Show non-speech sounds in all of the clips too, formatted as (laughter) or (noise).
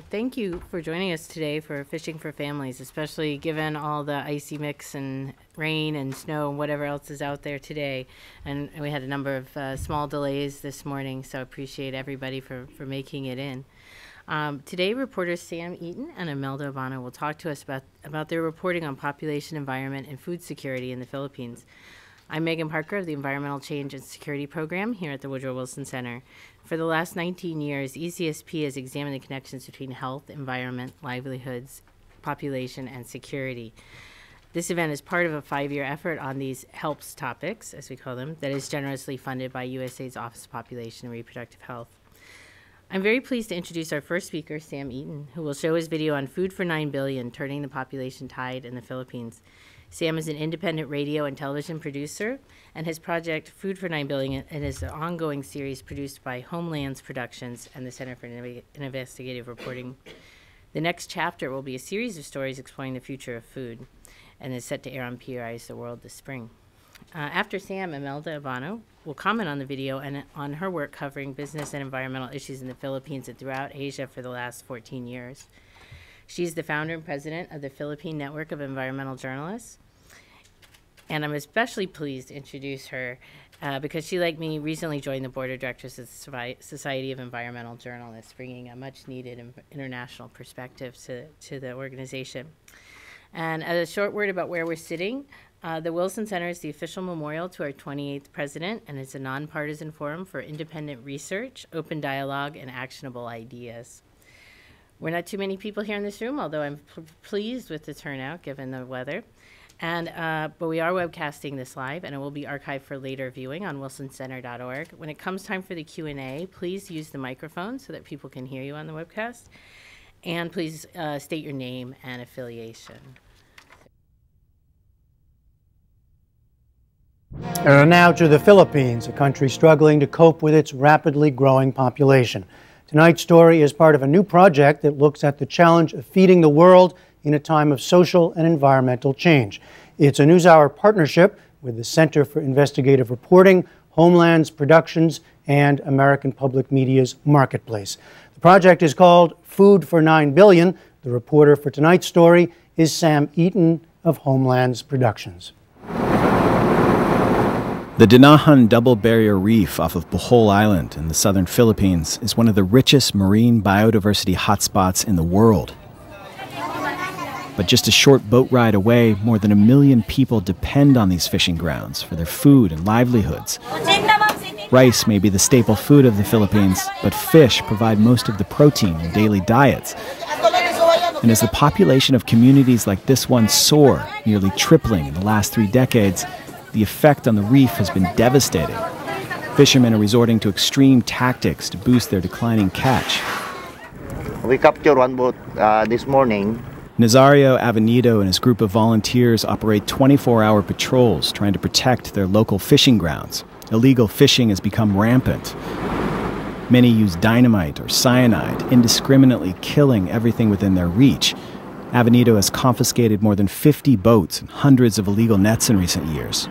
Thank you for joining us today for Fishing for Families, especially given all the icy mix and rain and snow and whatever else is out there today. And we had a number of uh, small delays this morning, so I appreciate everybody for, for making it in. Um, today, reporters Sam Eaton and Imelda Abano will talk to us about, about their reporting on population, environment, and food security in the Philippines. I'm Meaghan Parker of the Environmental Change and Security Program here at the Woodrow Wilson Center. For the last 19 years, ECSP has examined the connections between health, environment, livelihoods, population, and security. This event is part of a five year effort on these HELPS topics, as we call them, that is generously funded by USAID's Office of Population and Reproductive Health. I'm very pleased to introduce our first speaker, Sam Eaton, who will show his video on Food for 9 Billion Turning the Population Tide in the Philippines. Sam is an independent radio and television producer, and his project Food for Nine Billion and an ongoing series produced by Homelands Productions and the Center for Investigative Reporting. The next chapter will be a series of stories exploring the future of food, and is set to air on PRI's The World this spring. Uh, after Sam, Imelda Abano will comment on the video and on her work covering business and environmental issues in the Philippines and throughout Asia for the last 14 years. She's the founder and president of the Philippine Network of Environmental Journalists and I'm especially pleased to introduce her uh, because she, like me, recently joined the board of directors of the Society of Environmental Journalists, bringing a much needed international perspective to, to the organization. And a short word about where we're sitting. Uh, the Wilson Center is the official memorial to our 28th president, and it's a nonpartisan forum for independent research, open dialogue, and actionable ideas. We're not too many people here in this room, although I'm pleased with the turnout given the weather. And uh, but we are webcasting this live, and it will be archived for later viewing on wilsoncenter.org. When it comes time for the Q and A, please use the microphone so that people can hear you on the webcast, and please uh, state your name and affiliation. And now to the Philippines, a country struggling to cope with its rapidly growing population. Tonight's story is part of a new project that looks at the challenge of feeding the world in a time of social and environmental change. It's a NewsHour partnership with the Center for Investigative Reporting, Homelands Productions, and American Public Media's Marketplace. The project is called Food for 9 Billion. The reporter for tonight's story is Sam Eaton of Homelands Productions. The Danajon Double Barrier Reef off of Bohol Island in the southern Philippines is one of the richest marine biodiversity hotspots in the world. But just a short boat ride away, more than a million people depend on these fishing grounds for their food and livelihoods. Rice may be the staple food of the Philippines, but fish provide most of the protein in daily diets. And as the population of communities like this one soar, nearly tripling in the last three decades, the effect on the reef has been devastating. Fishermen are resorting to extreme tactics to boost their declining catch. We captured one boat uh, this morning Nazario Avenido and his group of volunteers operate 24 hour patrols trying to protect their local fishing grounds. Illegal fishing has become rampant. Many use dynamite or cyanide, indiscriminately killing everything within their reach. Avenido has confiscated more than 50 boats and hundreds of illegal nets in recent years.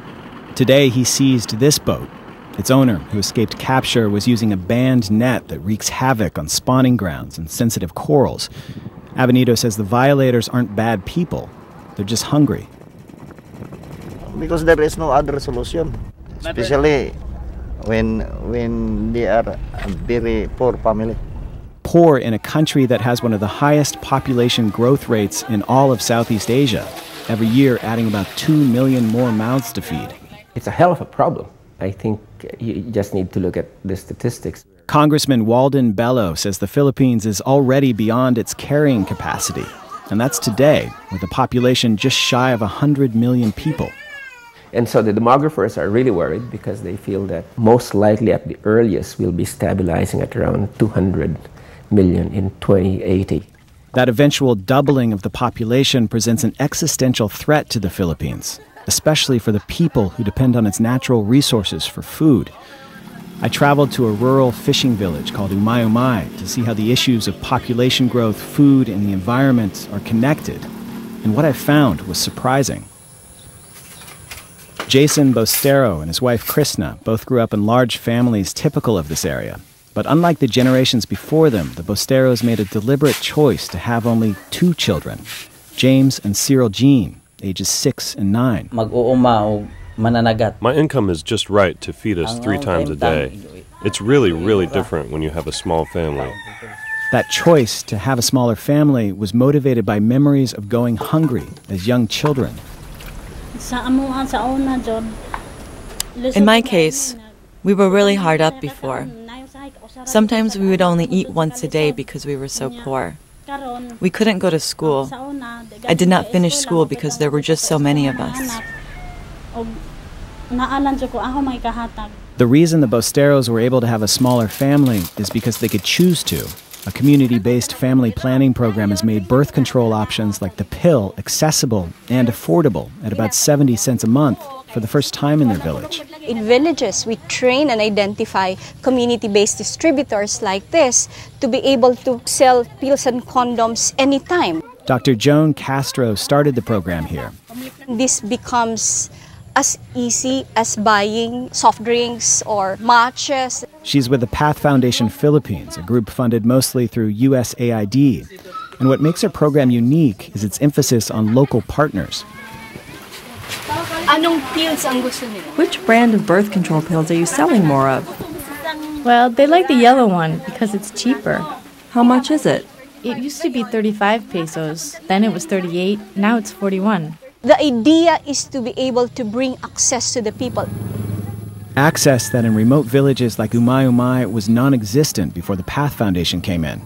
Today, he seized this boat. Its owner, who escaped capture, was using a banned net that wreaks havoc on spawning grounds and sensitive corals. Avenido says the violators aren't bad people, they're just hungry. Because there is no other solution, especially when, when they are a very poor family. Poor in a country that has one of the highest population growth rates in all of Southeast Asia, every year adding about 2 million more mouths to feed. It's a hell of a problem. I think you just need to look at the statistics. Congressman Walden Bello says the Philippines is already beyond its carrying capacity. And that's today, with a population just shy of 100 million people. And so the demographers are really worried because they feel that most likely at the earliest we'll be stabilizing at around 200 million in 2080. That eventual doubling of the population presents an existential threat to the Philippines, especially for the people who depend on its natural resources for food. I traveled to a rural fishing village called Umay Umay to see how the issues of population growth, food, and the environment are connected. And what I found was surprising. Jason Bostero and his wife Krishna both grew up in large families typical of this area. But unlike the generations before them, the Bosteros made a deliberate choice to have only two children James and Cyril Jean, ages six and nine. My income is just right to feed us three times a day. It's really, really different when you have a small family. That choice to have a smaller family was motivated by memories of going hungry as young children. In my case, we were really hard up before. Sometimes we would only eat once a day because we were so poor. We couldn't go to school. I did not finish school because there were just so many of us. The reason the Bosteros were able to have a smaller family is because they could choose to. A community based family planning program has made birth control options like the pill accessible and affordable at about 70 cents a month for the first time in their village. In villages, we train and identify community based distributors like this to be able to sell pills and condoms anytime. Dr. Joan Castro started the program here. This becomes as easy as buying soft drinks or matches. She's with the Path Foundation Philippines, a group funded mostly through USAID. And what makes her program unique is its emphasis on local partners. Which brand of birth control pills are you selling more of? Well, they like the yellow one because it's cheaper. How much is it? It used to be 35 pesos, then it was 38, now it's 41. The idea is to be able to bring access to the people. Access that in remote villages like Umay Umay was non existent before the Path Foundation came in.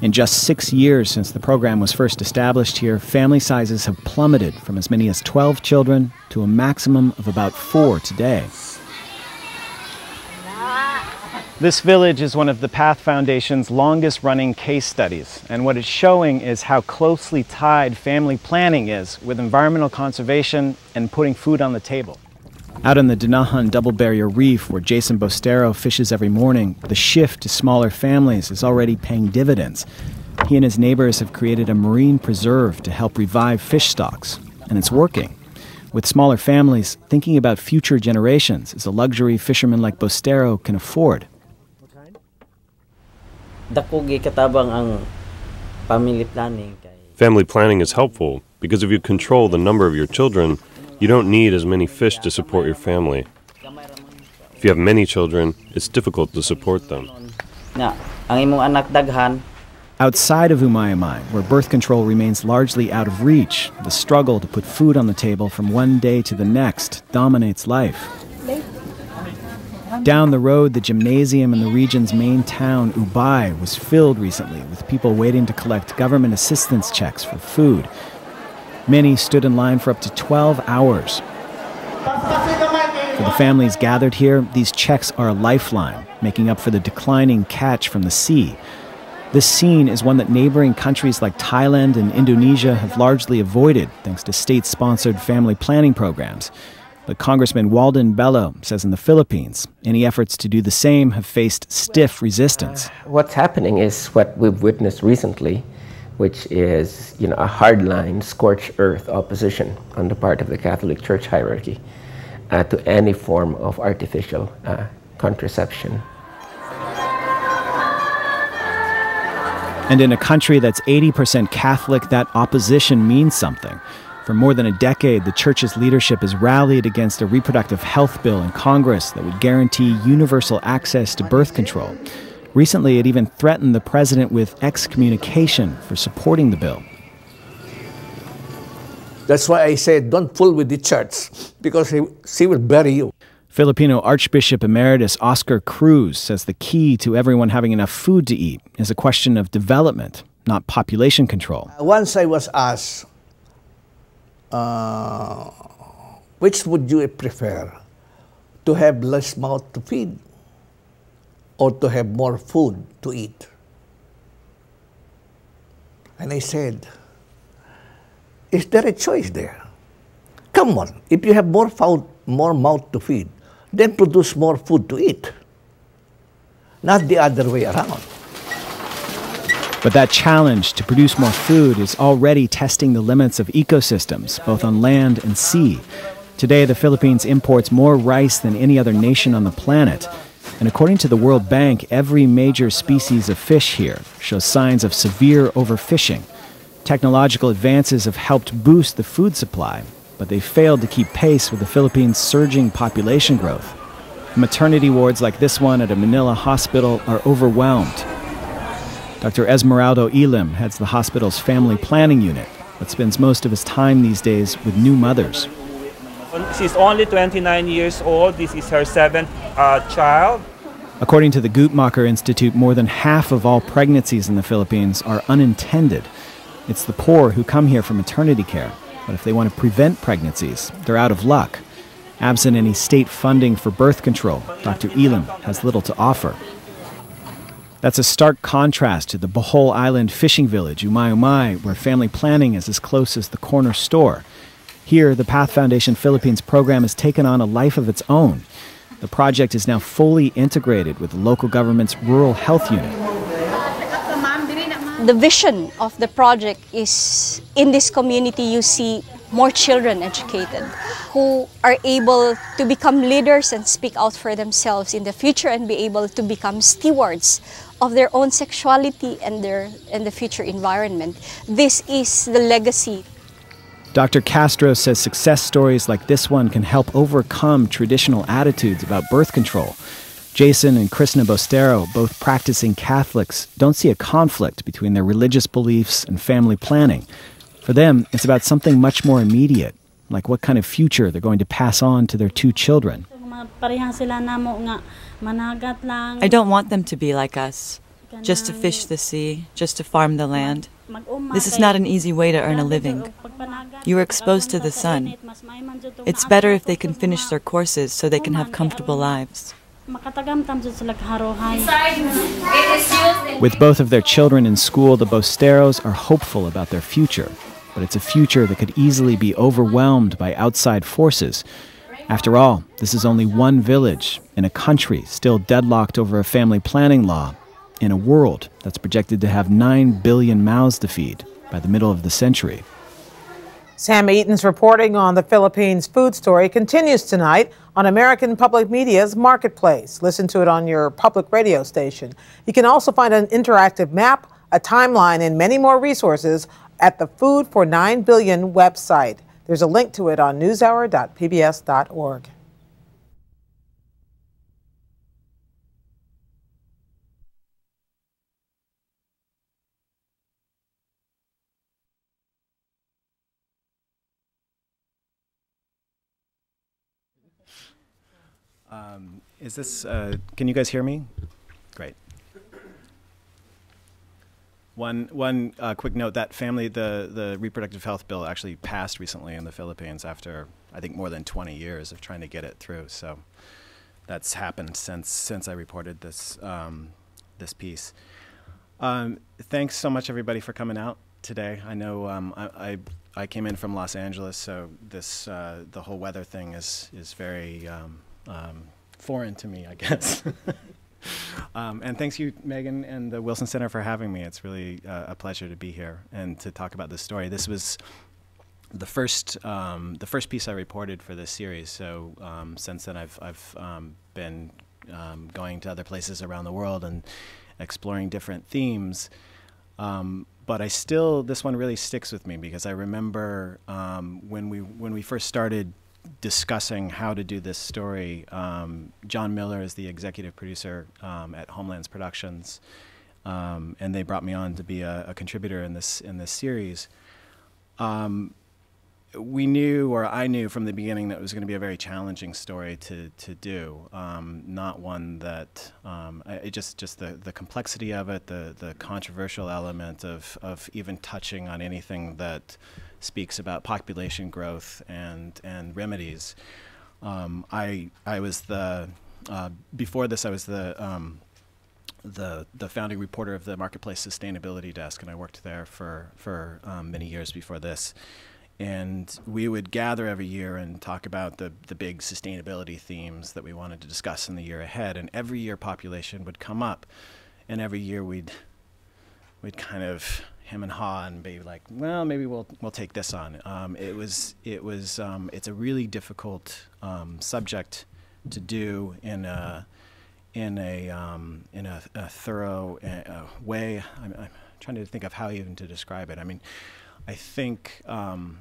In just six years since the program was first established here, family sizes have plummeted from as many as 12 children to a maximum of about four today. This village is one of the Path Foundation's longest running case studies, and what it's showing is how closely tied family planning is with environmental conservation and putting food on the table. Out on the Danajon Double Barrier Reef, where Jason Bostero fishes every morning, the shift to smaller families is already paying dividends. He and his neighbors have created a marine preserve to help revive fish stocks, and it's working. With smaller families, thinking about future generations is a luxury fishermen like Bostero can afford. Family planning is helpful because if you control the number of your children, you don't need as many fish to support your family. If you have many children, it's difficult to support them. Outside of Umay Umay, where birth control remains largely out of reach, the struggle to put food on the table from one day to the next dominates life. Down the road, the gymnasium in the region's main town, Ubay, was filled recently with people waiting to collect government assistance checks for food. Many stood in line for up to 12 hours. For the families gathered here, these checks are a lifeline, making up for the declining catch from the sea. This scene is one that neighboring countries like Thailand and Indonesia have largely avoided thanks to state sponsored family planning programs. But Congressman Walden Bello says in the Philippines, any efforts to do the same have faced stiff resistance. What's happening is what we've witnessed recently, which is you know, a hardline, scorched earth opposition on the part of the Catholic Church hierarchy uh, to any form of artificial uh, contraception. And in a country that's 80% Catholic, that opposition means something. For more than a decade, the church's leadership has rallied against a reproductive health bill in Congress that would guarantee universal access to birth control. Recently, it even threatened the president with excommunication for supporting the bill. That's why I said, don't fool with the church, because he, she will bury you. Filipino Archbishop Emeritus Oscar Cruz says the key to everyone having enough food to eat is a question of development, not population control. Once I was asked, uh, which would you prefer? To have less mouth to feed or to have more food to eat? And I said, is there a choice there? Come on, if you have more, food, more mouth to feed, then produce more food to eat, not the other way around. But that challenge to produce more food is already testing the limits of ecosystems, both on land and sea. Today, the Philippines imports more rice than any other nation on the planet. And according to the World Bank, every major species of fish here shows signs of severe overfishing. Technological advances have helped boost the food supply, but they failed to keep pace with the Philippines' surging population growth. Maternity wards like this one at a Manila hospital are overwhelmed. Dr. Esmeraldo Elim heads the hospital's family planning unit, but spends most of his time these days with new mothers. She's only 29 years old. This is her seventh uh, child. According to the Guttmacher Institute, more than half of all pregnancies in the Philippines are unintended. It's the poor who come here for maternity care, but if they want to prevent pregnancies, they're out of luck. Absent any state funding for birth control, Dr. Elim has little to offer. That's a stark contrast to the Bohol Island fishing village, Umay Umay, where family planning is as close as the corner store. Here, the Path Foundation Philippines program has taken on a life of its own. The project is now fully integrated with the local government's rural health unit. The vision of the project is in this community you see more children educated who are able to become leaders and speak out for themselves in the future and be able to become stewards of their own sexuality and their and the future environment. This is the legacy. Dr. Castro says success stories like this one can help overcome traditional attitudes about birth control. Jason and Krishna Bostero, both practicing Catholics, don't see a conflict between their religious beliefs and family planning. For them, it's about something much more immediate, like what kind of future they're going to pass on to their two children. I don't want them to be like us, just to fish the sea, just to farm the land. This is not an easy way to earn a living. You are exposed to the sun. It's better if they can finish their courses so they can have comfortable lives. With both of their children in school, the Bosteros are hopeful about their future, but it's a future that could easily be overwhelmed by outside forces. After all, this is only one village in a country still deadlocked over a family planning law, in a world that's projected to have 9 billion mouths to feed by the middle of the century. Sam Eaton's reporting on the Philippines food story continues tonight on American Public Media's Marketplace. Listen to it on your public radio station. You can also find an interactive map, a timeline, and many more resources at the Food for 9 Billion website. There's a link to it on newshour.pbs.org. Um, is this, uh, can you guys hear me? Great. One, one uh, quick note that family, the, the reproductive health bill actually passed recently in the Philippines after, I think, more than 20 years of trying to get it through. So that's happened since, since I reported this, um, this piece. Um, thanks so much, everybody, for coming out today. I know um, I, I, I, came in from Los Angeles, so this, uh, the whole weather thing is, is very um, um, foreign to me, I guess. (laughs) um, and thanks you, Meaghan, and the Wilson Center for having me. It's really uh, a pleasure to be here and to talk about this story. This was the first um, the first piece I reported for this series. So um, since then, I've I've um, been um, going to other places around the world and exploring different themes. Um, but I still this one really sticks with me because I remember when we when we first started discussing how to do this story. Um, John Miller is the executive producer um, at Homelands Productions, um, and they brought me on to be a, a, contributor in this in this series. Um, we knew, or I knew from the beginning, that it was going to be a very challenging story to to do. Um, not one that um, it just just the the complexity of it, the the controversial element of of even touching on anything that speaks about population growth and and remedies. Um, I I was the uh, before this I was the um, the the founding reporter of the Marketplace Sustainability Desk, and I worked there for for um, many years before this. And we would gather every year and talk about the the big sustainability themes that we wanted to discuss in the year ahead. And every year, population would come up, and every year we'd we'd kind of him and haw and be like, well, maybe we'll we'll take this on. Um, it was it was um, it's a really difficult um, subject to do in a in a um, in a, a thorough uh, way. I'm, I'm, trying to think of how even to describe it. I mean, I think um,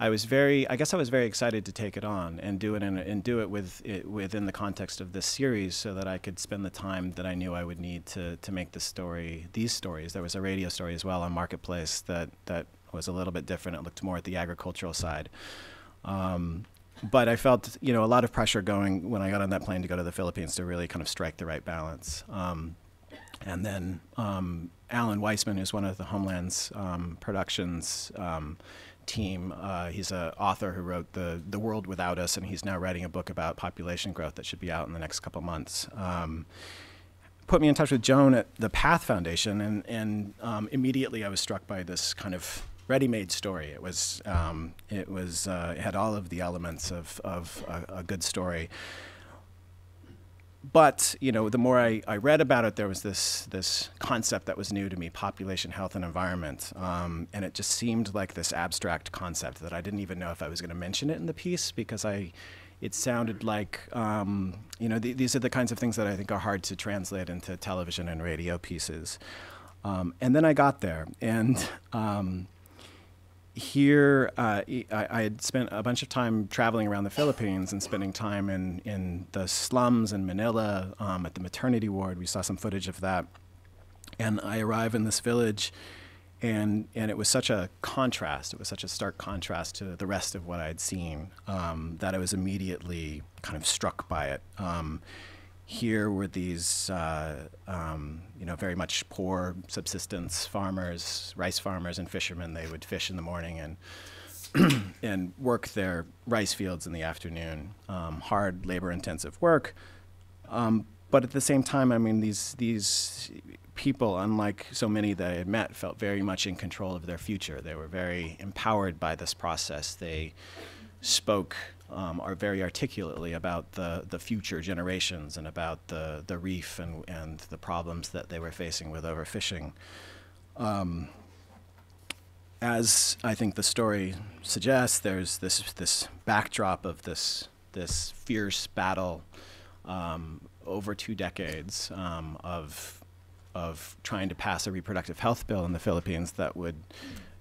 I was very, I guess I was very excited to take it on and do it in, and do it with it within the context of this series, so that I could spend the time that I knew I would need to to make the story, these stories. There was a radio story as well on Marketplace that that was a little bit different. It looked more at the agricultural side. Um, but I felt, you know, a lot of pressure going when I got on that plane to go to the Philippines to really kind of strike the right balance. Um, and then um, Alan Weisman, who's one of the Homeland's um, productions um, team, uh, he's an author who wrote the The World Without Us, and he's now writing a book about population growth that should be out in the next couple months. Um, put me in touch with Joan at the Path Foundation, and, and um, immediately I was struck by this kind of ready-made story. It was um, it was uh, it had all of the elements of of a, a good story but you know, the more I, I read about it, there was this this concept that was new to me: population health and environment, um, and it just seemed like this abstract concept that I didn't even know if I was going to mention it in the piece because I, it sounded like um, you know th these are the kinds of things that I think are hard to translate into television and radio pieces. Um, and then I got there, and um, here, uh, I, I, had spent a bunch of time traveling around the Philippines and spending time in, in the slums in Manila um, at the maternity ward. We saw some footage of that. And I arrive in this village, and, and it was such a contrast. It was such a stark contrast to the rest of what I had seen um, that I was immediately kind of struck by it. Um, here were these, uh, um, you know, very much poor subsistence farmers, rice farmers and fishermen. They would fish in the morning and (clears throat) and work their rice fields in the afternoon. Um, hard, labor-intensive work. Um, but at the same time, I mean, these these people, unlike so many that I had met, felt very much in control of their future. They were very empowered by this process. They spoke um, are very articulately about the, the future generations and about the, the reef and, and the problems that they were facing with overfishing. Um, as I think the story suggests, there's this, this backdrop of this, this fierce battle um, over two decades um, of, of trying to pass a reproductive health bill in the Philippines that would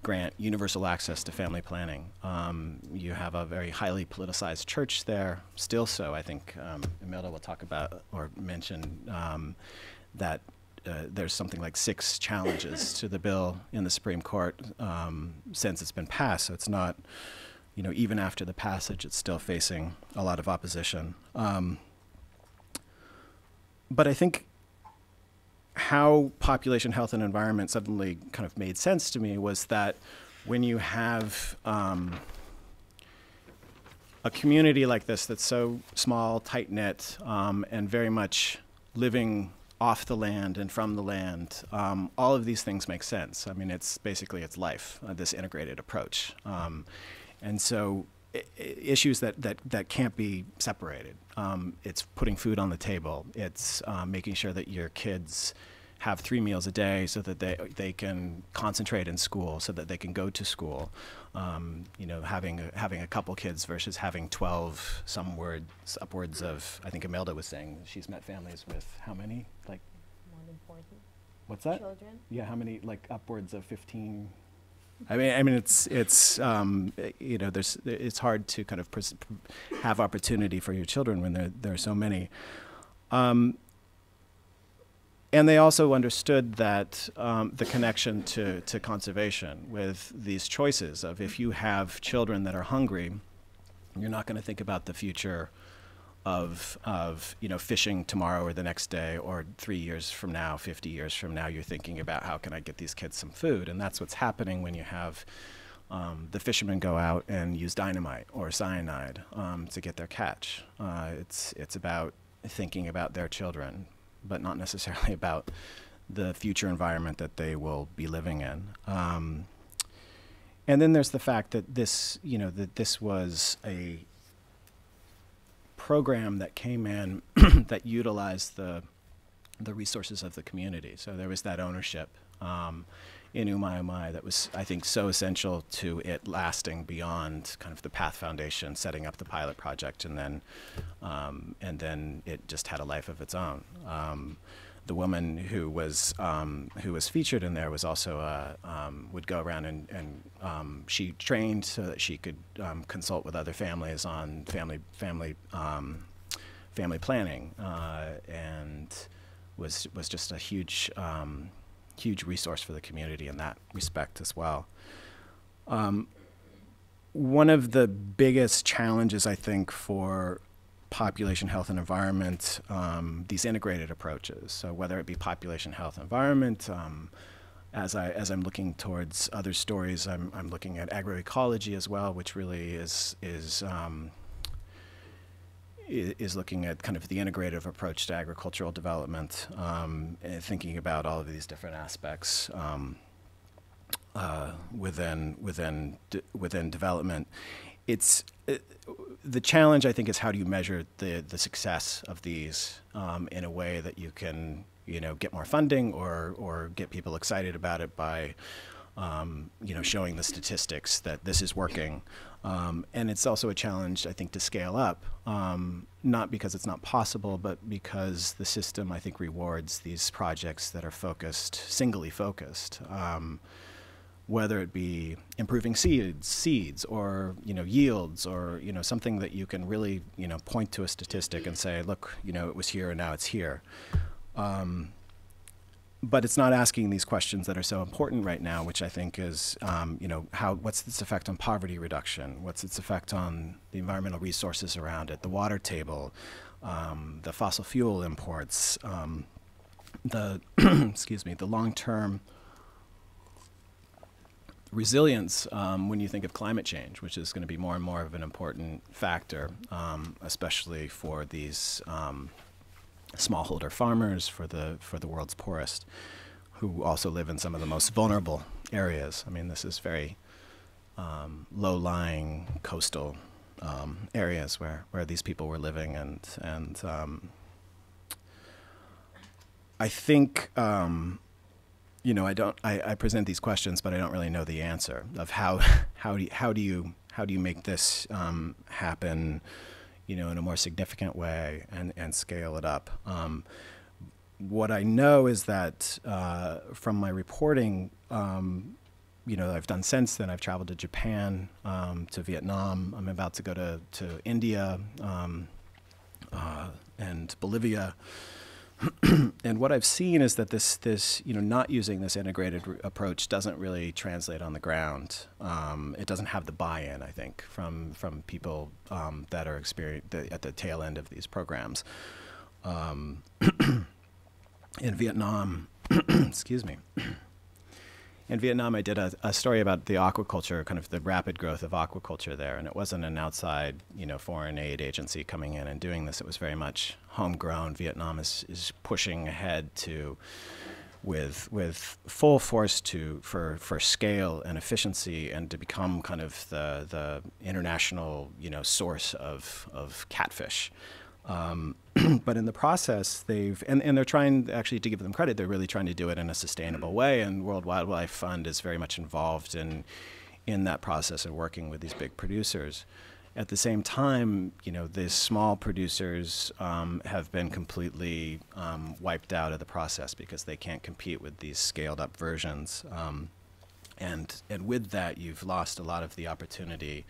grant universal access to family planning. Um, you have a very highly politicized church there, still so. I think um, Imelda will talk about or mention um, that uh, there's something like six challenges (laughs) to the bill in the Supreme Court um, since it's been passed. So it's not, you know, even after the passage, it's still facing a lot of opposition. Um, but I think how population health and environment suddenly kind of made sense to me was that when you have um, a community like this that's so small, tight knit, um, and very much living off the land and from the land, um, all of these things make sense. I mean, it's basically it's life, uh, this integrated approach, um, and so issues that, that, that can't be separated. Um, it's putting food on the table. It's uh, making sure that your kids have three meals a day so that they, they can concentrate in school, so that they can go to school. Um, you know, having a, having a couple kids versus having 12, some words, upwards of, I think Imelda was saying she's met families with how many? Like, more than 40. What's that? Children? Yeah, how many? Like upwards of 15 I mean, I mean, it's it's um, you know, there's it's hard to kind of have opportunity for your children when there there are so many. Um, and they also understood that um, the connection to, to conservation with these choices of if you have children that are hungry, you're not going to think about the future of of you know fishing tomorrow or the next day or three years from now, 50 years from now, you're thinking about how can I get these kids some food, and that's what's happening when you have um, the fishermen go out and use dynamite or cyanide um, to get their catch. Uh, it's it's about thinking about their children, but not necessarily (laughs) about the future environment that they will be living in. Um, and then there's the fact that this, you know, that this was a program that came in (clears throat) that utilized the the resources of the community. So there was that ownership. Um, in Umay Umay that was, I think, so essential to it lasting beyond kind of the Path Foundation, setting up the pilot project, and then, um, and then it just had a life of its own. Um, the woman who was um, who was featured in there was also uh, um, would go around and, and um, she trained so that she could um, consult with other families on family family um, family planning uh, and was was just a huge huge resource for the community in that respect as well. one of the biggest challenges I think for population health and environment, um, these integrated approaches. So whether it be population health environment, um, as I as I'm looking towards other stories, I'm I'm looking at agroecology as well, which really is is um, is looking at kind of the integrative approach to agricultural development, um, and thinking about all of these different aspects um, uh, within within within development. It's uh, the challenge, I think, is how do you measure the the success of these um, in a way that you can, you know, get more funding or or get people excited about it by, um, you know, showing the statistics that this is working. Um, and it's also a challenge, I think, to scale up, um, not because it's not possible, but because the system, I think, rewards these projects that are focused, singly focused. Whether it be improving seeds, seeds, or you know yields, or you know something that you can really you know point to a statistic and say, look, you know it was here and now it's here. Um, but it's not asking these questions that are so important right now, which I think is, um, you know, how what's its effect on poverty reduction? What's its effect on the environmental resources around it, the water table, um, the fossil fuel imports, um, the (clears throat) excuse me, the long-term resilience um, when you think of climate change, which is going to be more and more of an important factor, um, especially for these um, smallholder farmers, for the for the world's poorest, who also live in some of the most vulnerable areas. I mean, this is very um, low-lying coastal um, areas where, where these people were living, and and um, I think you know, I don't. I, I, present these questions, but I don't really know the answer of how (laughs) how do you, how do you how do you make this um, happen, you know, in a more significant way and and scale it up. Um, what I know is that uh, from my reporting, um, you know, I've done since then. I've traveled to Japan, um, to Vietnam. I'm about to go to to India um, uh, and Bolivia. (clears throat) and what I've seen is that this, this, you know, not using this integrated approach doesn't really translate on the ground. Um, it doesn't have the buy-in, I think, from from people um, that are at the tail end of these programs. Um, (clears throat) in Vietnam, (clears throat) excuse me in Vietnam, I did a, a, story about the aquaculture, kind of the rapid growth of aquaculture there, and it wasn't an outside, you know, foreign aid agency coming in and doing this. It was very much homegrown. Vietnam is, is pushing ahead to, with with full force to for for scale and efficiency, and to become kind of the the international, you know, source of of catfish. Um, (clears throat) but in the process, they've and, and they're trying actually to give them credit. They're really trying to do it in a sustainable way, and World Wildlife Fund is very much involved in in that process and working with these big producers. At the same time, you know, the small producers um, have been completely um, wiped out of the process because they can't compete with these scaled up versions. Um, and and with that, you've lost a lot of the opportunity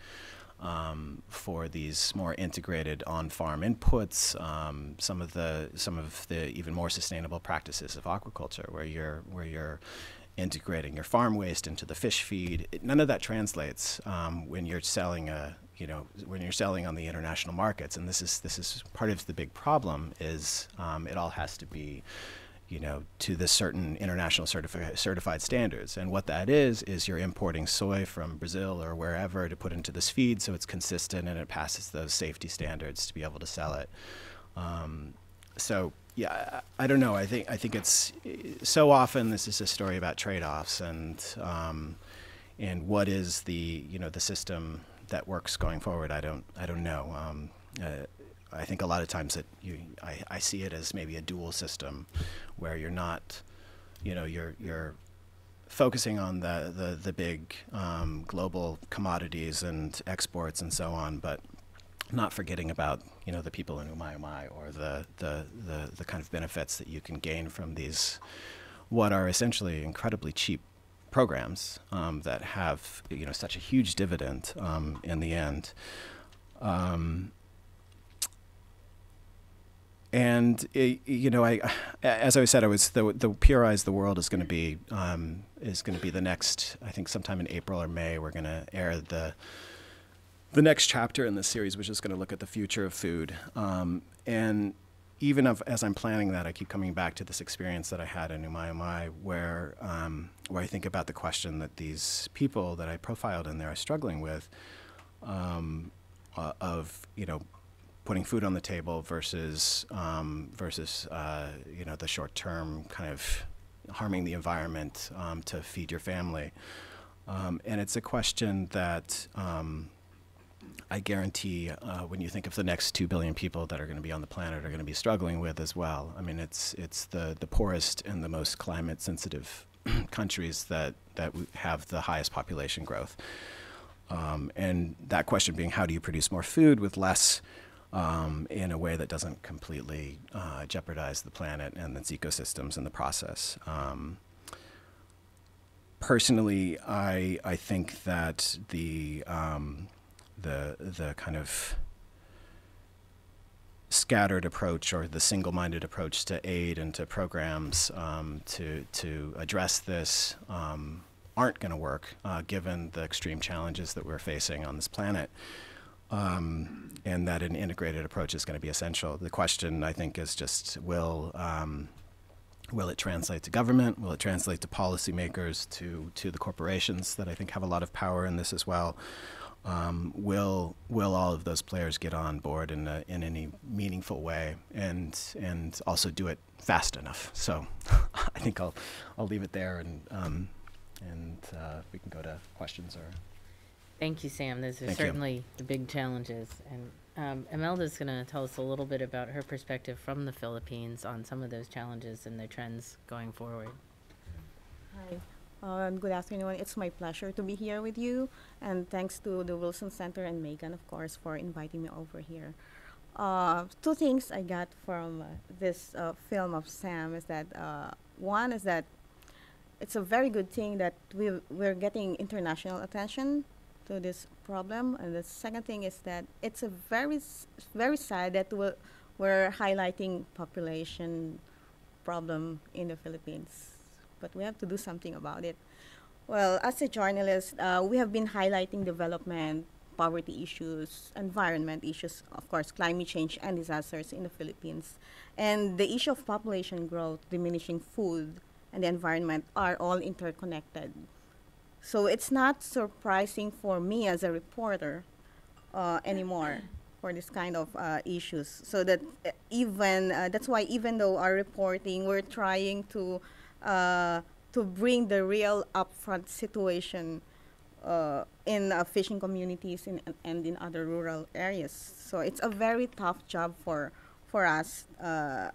um, for these more integrated on-farm inputs, um, some of the some of the even more sustainable practices of aquaculture, where you're where you're integrating your farm waste into the fish feed. It, none of that translates um, when you're selling a you know when you're selling on the international markets, and this is this is part of the big problem. Is um, it all has to be you know, to the certain international certifi- certified standards. And what that is is you're importing soy from Brazil or wherever to put into this feed, so it's consistent and it passes those safety standards to be able to sell it. Um, so yeah, I, I, don't know. I think I think it's so often this is a story about trade-offs and um, and what is the you know the system that works going forward. I don't I don't know. Um, uh, I think a lot of times that you, I, I see it as maybe a dual system, where you're not, you know, you're you're focusing on the the, the big um, global commodities and exports and so on, but not forgetting about you know the people in Umay Umay or the, the the the kind of benefits that you can gain from these what are essentially incredibly cheap programs um, that have you know such a huge dividend um, in the end. Um, and it, you know, I, as I said, I was the the PRI's the world is going to be um, is going to be the next. I think sometime in April or May, we're going to air the the next chapter in this series, which is going to look at the future of food. Um, and even as I'm planning that, I keep coming back to this experience that I had in Umay Umay, where um, where I think about the question that these people that I profiled in there are struggling with, um, uh, of you know putting food on the table versus um, versus uh, you know the short term kind of harming the environment um, to feed your family. Um, and it's a question that um, I guarantee uh, when you think of the next two billion people that are going to be on the planet are going to be struggling with as well. I mean, it's it's the the poorest and the most climate sensitive (clears throat) countries that that have the highest population growth. Um, and that question being, how do you produce more food with less um, in a way that doesn't completely uh, jeopardize the planet and its ecosystems in the process. Um, personally, I I think that the um, the the kind of scattered approach or the single-minded approach to aid and to programs um, to to address this um, aren't going to work uh, given the extreme challenges that we're facing on this planet um, and that an integrated approach is going to be essential. The question, I think, is just will um, will it translate to government? Will it translate to policymakers, to to the corporations that I think have a lot of power in this as well? Um, will will all of those players get on board in a, in any meaningful way, and and also do it fast enough? So, (laughs) I think I'll I'll leave it there, and um, and uh, we can go to questions or. Thank you, Sam. Those are Thank you. certainly the big challenges. And um, Imelda's going to tell us a little bit about her perspective from the Philippines on some of those challenges and the trends going forward. Hi. Um, good afternoon. It's my pleasure to be here with you. And thanks to the Wilson Center and Meaghan, of course, for inviting me over here. Uh, two things I got from uh, this uh, film of Sam is that uh, one is that it's a very good thing that we we're getting international attention to this problem. And the second thing is that it's a very, very sad that we're, we're highlighting population problem in the Philippines. But we have to do something about it. Well, as a journalist, uh, we have been highlighting development, poverty issues, environment issues, of course, climate change and disasters in the Philippines. And the issue of population growth, diminishing food, and the environment are all interconnected. So it's not surprising for me as a reporter uh, anymore (clears throat) for this kind of uh, issues. So that uh, even uh, that's why even though our reporting, we're trying to uh, to bring the real upfront situation uh, in uh, fishing communities in, and in other rural areas. So it's a very tough job for for us uh,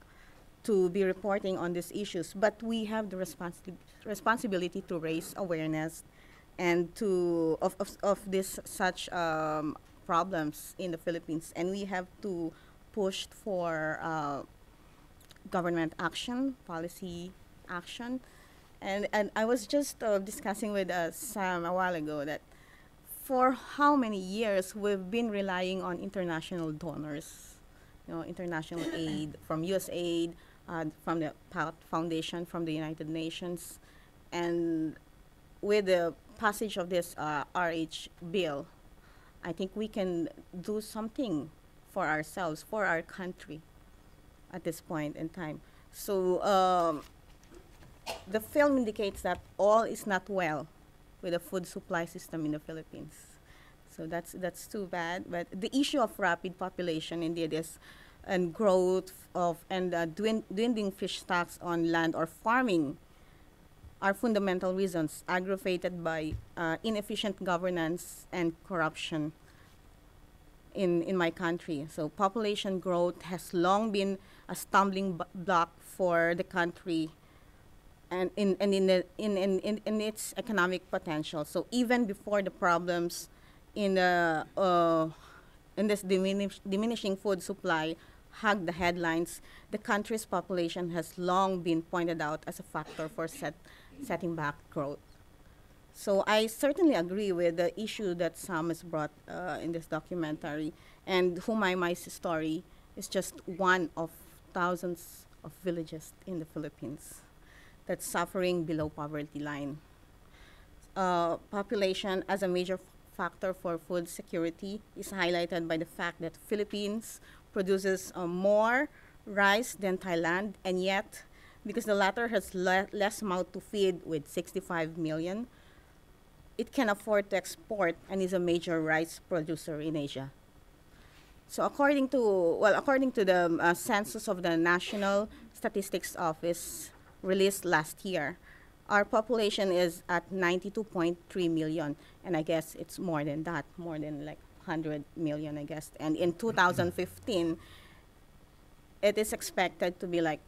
to be reporting on these issues. But we have the responsi- responsibility to raise awareness and to of of, of this such um, problems in the Philippines, and we have to push for uh, government action, policy action, and and I was just uh, discussing with uh, Sam a while ago that for how many years we've been relying on international donors, you know, international (coughs) aid from USAID, uh, from the Foundation, from the United Nations, and with the passage of this uh, RH bill, I think we can do something for ourselves, for our country, at this point in time. So um, the film indicates that all is not well with the food supply system in the Philippines. So that's that's too bad. But the issue of rapid population indeed is and growth of and uh, dwin- dwindling fish stocks on land or farming are fundamental reasons aggravated by uh, inefficient governance and corruption in, in my country. So population growth has long been a stumbling block for the country and in and in, the, in, in, in, in its economic potential. So even before the problems in the uh, in this diminish, diminishing food supply hugged the headlines, the country's population has long been pointed out as a factor for set, setting back growth. So I certainly agree with the issue that Sam has brought uh, in this documentary, and Umay Umay's story is just one of thousands of villages in the Philippines that's suffering below poverty line. Uh, population as a major factor for food security is highlighted by the fact that Philippines produces uh, more rice than Thailand, and yet, because the latter has le less mouth to feed with 65 million, it can afford to export and is a major rice producer in Asia. So according to, well, according to the uh, census of the National Statistics Office released last year, our population is at 92.3 million, and I guess it's more than that, more than like 100 million, I guess. And in 2015, it is expected to be like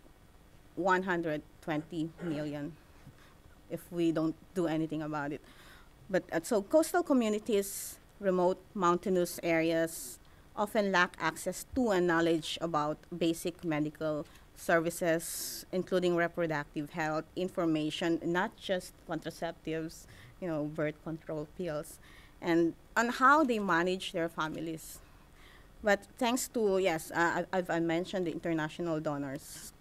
120 million if we don't do anything about it. But uh, so coastal communities, remote mountainous areas often lack access to and knowledge about basic medical services, including reproductive health information, not just contraceptives, you know, birth control pills, and on how they manage their families. But thanks to, yes, uh, I've, I mentioned the international donors.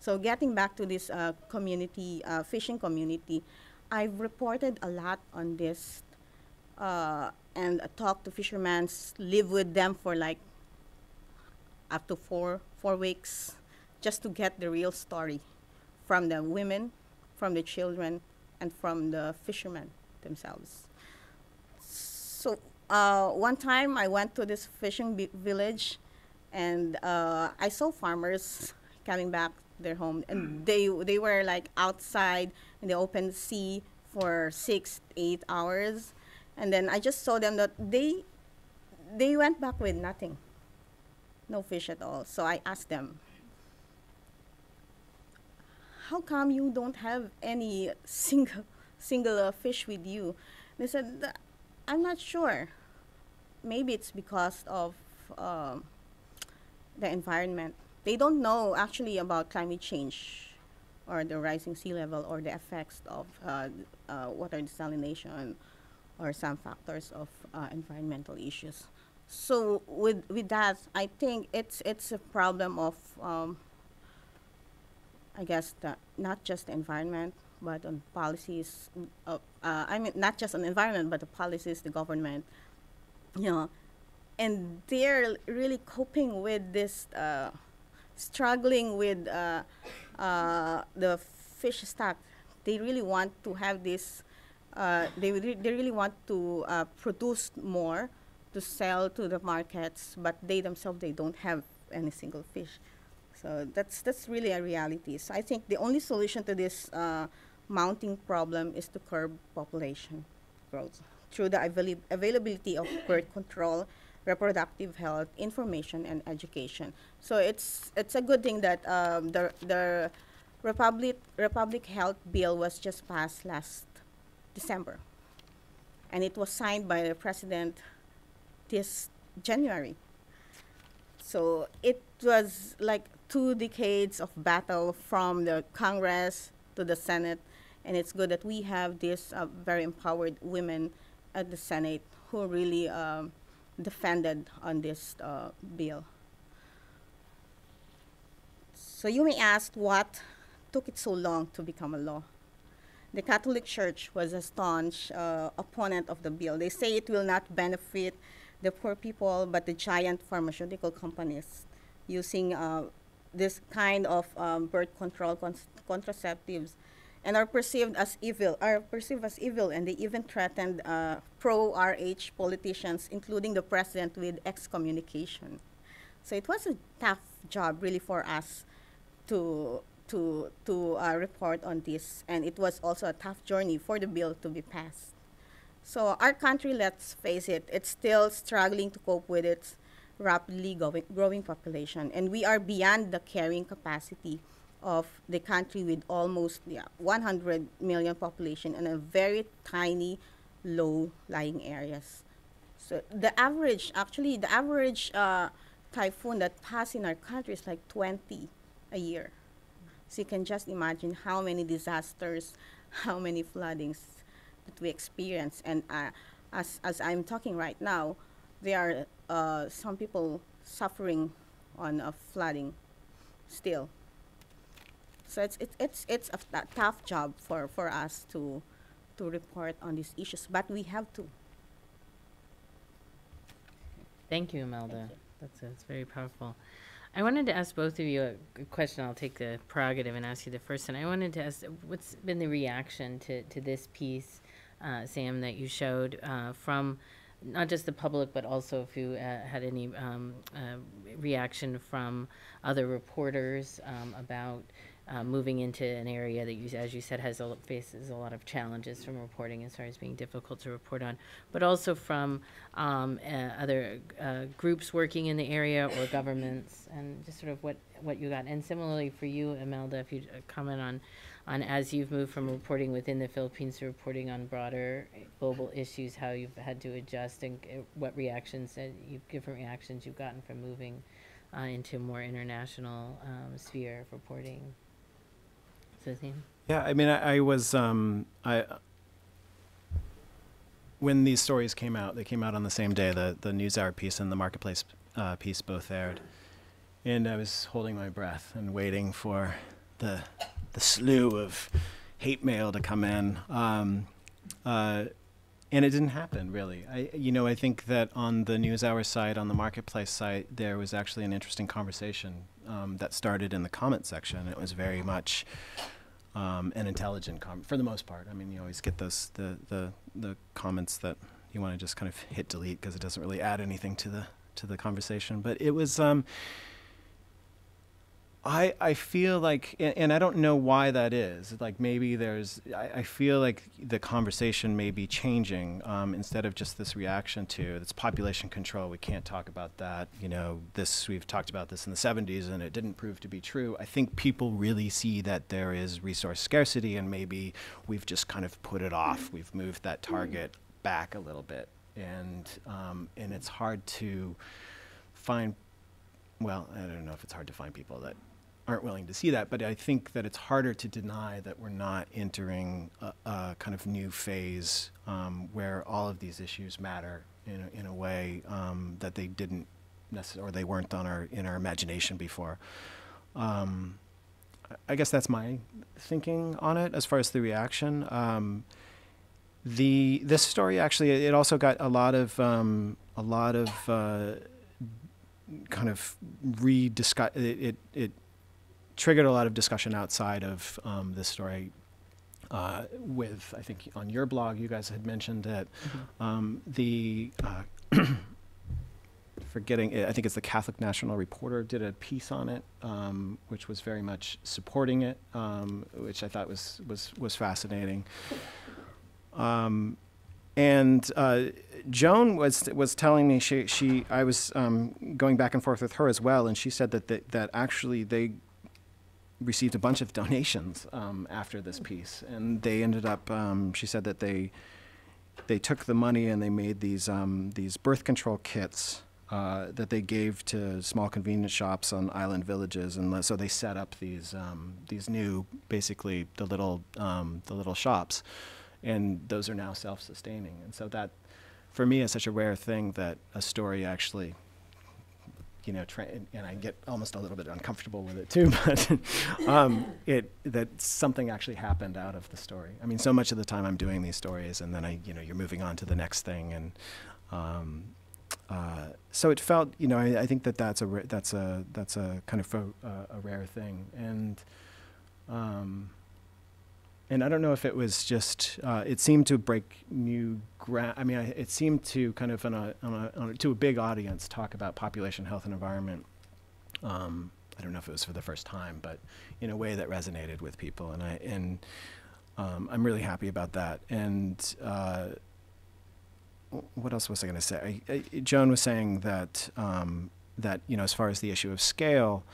So getting back to this uh, community, uh, fishing community, I've reported a lot on this uh, and talked to fishermen, live with them for like up to four, four weeks just to get the real story from the women, from the children, and from the fishermen themselves. So uh, one time I went to this fishing village and uh, I saw farmers coming back their home and they they were like outside in the open sea for six eight hours. And then i just saw them that they they went back with nothing. No fish at all. So i asked them how come you don't have any (laughs) single single uh, fish with you? They said i'm not sure. Maybe it's because of um, the environment they don't know actually about climate change or the rising sea level or the effects of uh, uh, water desalination or some factors of uh, environmental issues. So with with that, I think it's it's a problem of um, I guess not just the environment, but on policies. Uh, I mean, not just on environment, but the policies, the government. You know, and they're really coping with this uh, struggling with uh, uh, the fish stock. They really want to have this, uh, they, re they really want to uh, produce more to sell to the markets, but they themselves, they don't have any single fish. So that's, that's really a reality. So I think the only solution to this uh, mounting problem is to curb population growth through the avail availability of birth control reproductive health, information, and education. So it's it's a good thing that um, the the Republic Republic Health Bill was just passed last December, and it was signed by the president this January. So it was like two decades of battle from the Congress to the Senate, and it's good that we have these uh, very empowered women at the Senate who really um, defended on this uh, bill. So you may ask what took it so long to become a law. The Catholic Church was a staunch uh, opponent of the bill. They say it will not benefit the poor people, but the giant pharmaceutical companies using uh, this kind of um, birth control contraceptives and are perceived as evil, are perceived as evil, and they even threatened uh, pro-RH politicians, including the president, with excommunication. So it was a tough job, really, for us to to to uh, report on this, and it was also a tough journey for the bill to be passed. So our country, let's face it, it's still struggling to cope with its rapidly growing, growing population, and we are beyond the carrying capacity of the country with almost yeah, 100 million population and a very tiny low-lying areas. So the average, actually, the average uh, typhoon that pass in our country is like 20 a year. So you can just imagine how many disasters, (laughs) how many floodings that we experience. And uh, as, as I'm talking right now, there are uh, some people suffering on a flooding still. So it's, it's, it's, it's a tough job for, for us to, to report on these issues, but we have to. Thank you, Imelda. That's, that's very powerful. I wanted to ask both of you a, a question. I'll take the prerogative and ask you the first. And I wanted to ask, what's been the reaction to, to this piece, uh, Sam, that you showed uh, from not just the public, but also if you uh, had any um, uh, reaction from other reporters um, about uh, moving into an area that you, as you said, has a, faces a lot of challenges from reporting as far as being difficult to report on, but also from um, uh, other uh, groups working in the area or governments, and just sort of what what you got. And similarly for you, Imelda, if you uh, comment on on as you've moved from reporting within the Philippines to reporting on broader global issues, how you've had to adjust and uh, what reactions that you different reactions you've gotten from moving uh, into a more international um, sphere of reporting. Yeah, I mean, I, I was um, I when these stories came out, they came out on the same day. The the NewsHour piece and the Marketplace uh, piece both aired, and I was holding my breath and waiting for the the slew of hate mail to come in. Um, uh, and it didn't happen really. I, you know, I think that on the NewsHour side, on the marketplace site, there was actually an interesting conversation um, that started in the comment section. It was very much um, and intelligent com- for the most part. I mean, you always get those the the the comments that you want to just kind of hit delete because it doesn't really add anything to the to the conversation. But it was um, I, I feel like, and I don't know why that is. Like maybe there's, I, I feel like the conversation may be changing um, instead of just this reaction to it's population control. We can't talk about that. You know, this we've talked about this in the 70s, and it didn't prove to be true. I think people really see that there is resource scarcity, and maybe we've just kind of put it off. We've moved that target back a little bit, and um, and it's hard to find well, I don't know if it's hard to find people that aren't willing to see that, but I think that it's harder to deny that we're not entering a, a kind of new phase um, where all of these issues matter in a, in a way um, that they didn't necessarily, or they weren't on our in our imagination before. Um, I guess that's my thinking on it as far as the reaction. Um, the this story actually it also got a lot of um, a lot of uh, kind of rediscuss it, it, it triggered a lot of discussion outside of um, this story. Uh, with I think on your blog, you guys had mentioned that mm-hmm. um, the uh, (clears throat) forgetting I think it's the Catholic National Reporter did a piece on it, um, which was very much supporting it, um, which I thought was was was fascinating. Um, and uh, Joan was was telling me she she I was um, going back and forth with her as well, and she said that that, that actually they received a bunch of (laughs) donations um, after this piece, and they ended up. Um, she said that they they took the money and they made these um, these birth control kits uh, that they gave to small convenience shops on island villages, and so they set up these um, these new, basically the little um, the little shops, and those are now self-sustaining, and so that. For me, is such a rare thing that a story actually you know, tra- and I get almost a little bit uncomfortable with it too, (laughs) but um, it that something actually happened out of the story. I mean, so much of the time I'm doing these stories, and then I, you know, you're moving on to the next thing, and um, uh, so it felt, you know, I, I, think that that's a that's a that's a kind of a, a rare thing, and. Um, and I don't know if it was just uh, it seemed to break new ground. I mean, I, it seemed to kind of on a, on a, on a, to a big audience talk about population health and environment. Um, I don't know if it was for the first time, but in a way that resonated with people, and I and um, I'm really happy about that. And uh, what else was I going to say? I, Joan was saying that um, that you know, as far as the issue of scale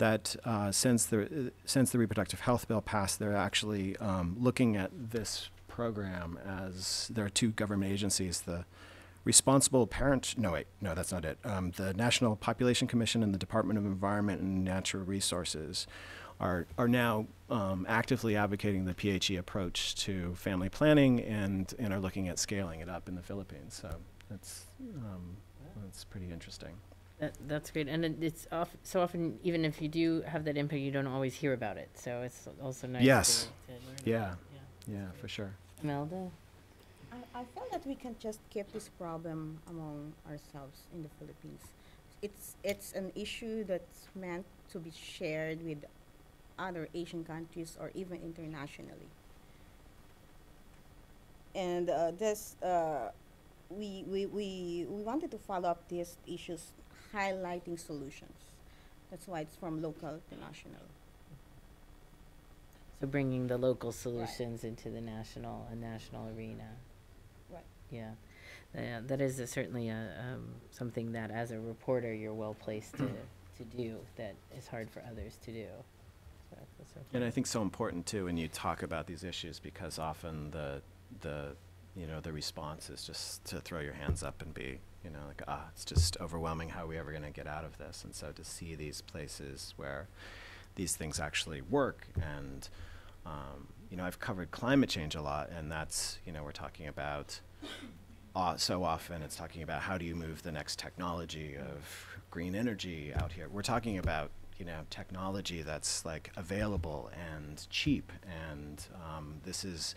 that uh, since the since the reproductive health bill passed, they're actually um, looking at this program as there are two government agencies, the Responsible Parent, no wait, no that's not it, um, the National Population Commission and the Department of Environment and Natural Resources are, are now um, actively advocating the PHE approach to family planning and, and are looking at scaling it up in the Philippines. So that's, um, that's pretty interesting. That, that's great, and it, it's off, so often, even if you do have that impact, you don't always hear about it. So it's also nice. Yes. To, to learn Yeah. about it. Yeah, for sure. Imelda? I, I feel that we can just keep this problem among ourselves in the Philippines. It's it's an issue that's meant to be shared with other Asian countries or even internationally. And uh, this, uh, we, we, we, we wanted to follow up these issues, highlighting solutions. That's why it's from local to national. So bringing the local solutions into the national and national arena. Right. Yeah, yeah, that is a, certainly a, um, something that as a reporter you're well placed to, (clears throat) to do that is hard for others to do. So that's so And I think so important too when you talk about these issues because often the the you know the response is just to throw your hands up and be you know like ah it's just overwhelming how are we ever going to get out of this and so to see these places where these things actually work and um, you know I've covered climate change a lot and that's you know we're talking about uh, so often it's talking about how do you move the next technology of green energy out here. We're talking about you know technology that's like available and cheap, and um, this is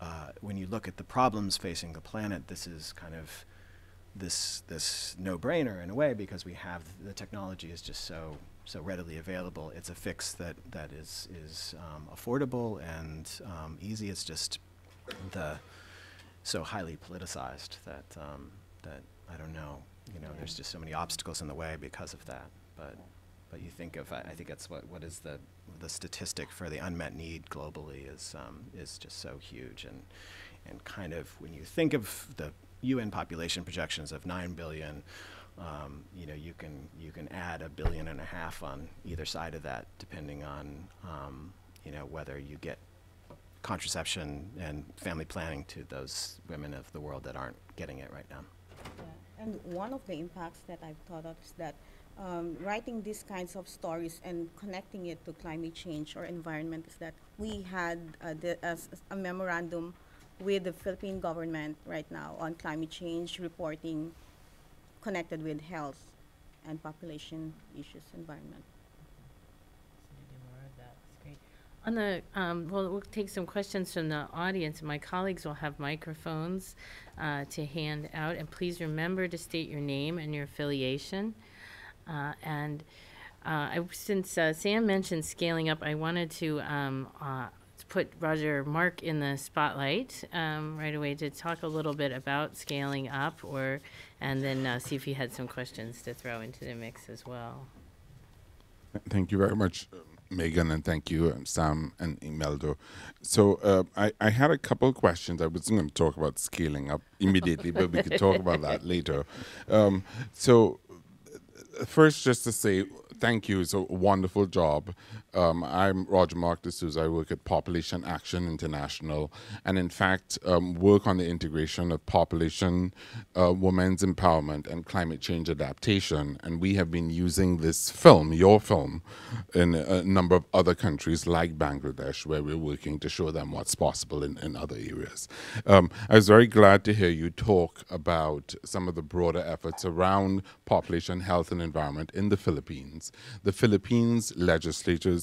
uh, when you look at the problems facing the planet. This is kind of this this no-brainer in a way because we have the technology is just so so readily available. It's a fix that that is is um, affordable and um, easy. It's just the so highly politicized that um, that I don't know. You know, there's just so many obstacles in the way because of that. But but you think of I, I think that's what what is the the statistic for the unmet need globally is um, is just so huge and and kind of when you think of the UN population projections of nine billion. Um, you know, you can you can add a billion and a half on either side of that, depending on um, you know whether you get contraception and family planning to those women of the world that aren't getting it right now. And one of the impacts that I've thought of is that um, writing these kinds of stories and connecting it to climate change or environment is that we had a memorandum with the Philippine government right now on climate change reporting connected with health and population issues, environment. On the, um, well, we'll take some questions from the audience. My colleagues will have microphones uh, to hand out, and please remember to state your name and your affiliation. Uh, and uh, I, since uh, Sam mentioned scaling up, I wanted to um, uh, put Roger Mark in the spotlight um, right away to talk a little bit about scaling up, or and then uh, see if he had some questions to throw into the mix as well. Thank you very much. Meaghan, and thank you, um, Sam and Imelda. So uh, I, I had a couple of questions. I wasn't going to talk about scaling up immediately, but we could talk about that later. Um, so uh, first, just to say thank you. It's a wonderful job. Um, I'm Roger Mark D'Souza. I work at Population Action International, and in fact, um, work on the integration of population, uh, women's empowerment, and climate change adaptation. And we have been using this film, your film, in a number of other countries like Bangladesh, where we're working to show them what's possible in, in other areas. Um, I was very glad to hear you talk about some of the broader efforts around population health and environment in the Philippines. The Philippines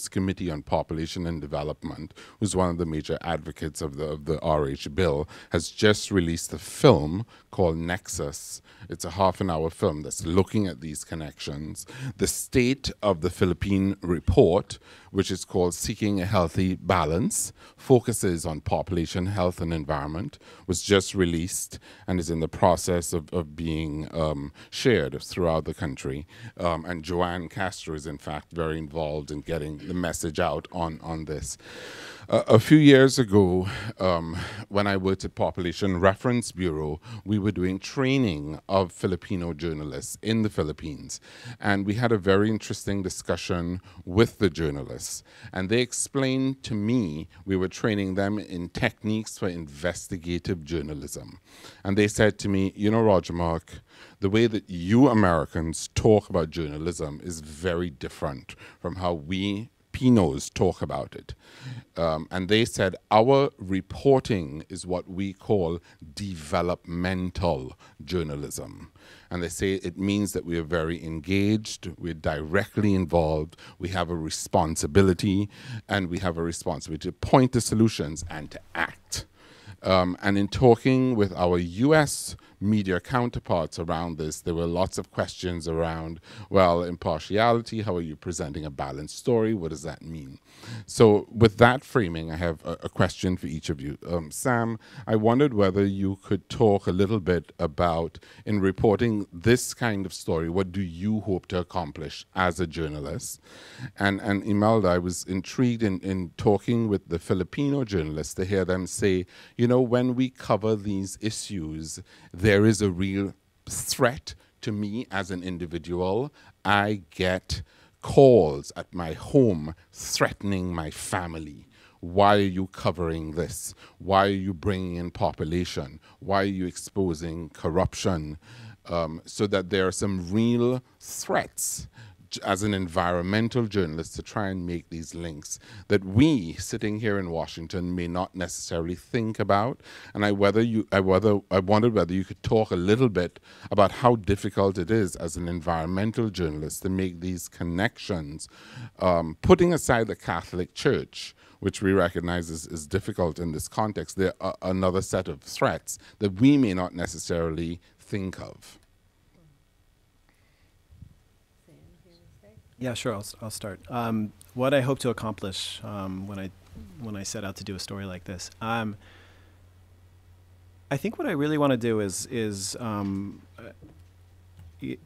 legislators Committee on Population and Development, who's one of the major advocates of the, of the RH bill, has just released a film called Nexus. It's a half an hour film that's looking at these connections. The State of the Philippine Report, which is called Seeking a Healthy Balance, focuses on population health and environment, was just released and is in the process of, of being um, shared throughout the country. Um, and Joanne Castro is, in fact, very involved in getting the message out on, on this. A few years ago, um, when I worked at Population Reference Bureau, we were doing training of Filipino journalists in the Philippines. And we had a very interesting discussion with the journalists. And they explained to me, we were training them in techniques for investigative journalism. And they said to me, you know, Roger Mark, the way that you Americans talk about journalism is very different from how we Pinoys talk about it. Um, and they said our reporting is what we call developmental journalism. And they say it means that we are very engaged, we're directly involved, we have a responsibility, and we have a responsibility to point to solutions and to act. Um, and in talking with our US media counterparts around this, there were lots of questions around, well, impartiality, how are you presenting a balanced story? What does that mean? So, with that framing, I have a, a question for each of you. Um, Sam, I wondered whether you could talk a little bit about, in reporting this kind of story, what do you hope to accomplish as a journalist? And, and Imelda, I was intrigued in, in talking with the Filipino journalists to hear them say, you know, when we cover these issues, there is a real threat to me as an individual. I get calls at my home threatening my family. Why are you covering this? Why are you bringing in population? Why are you exposing corruption? Um, so that there are some real threats as an environmental journalist to try and make these links that we sitting here in Washington may not necessarily think about. And I whether you I whether I wondered whether you could talk a little bit about how difficult it is as an environmental journalist to make these connections, um, putting aside the Catholic Church which we recognize is, is difficult in this context, there are another set of threats that we may not necessarily think of. Yeah, sure. I'll, I'll start. Um, what I hope to accomplish um, when I when I set out to do a story like this, um, I think what I really want to do is is um, uh, you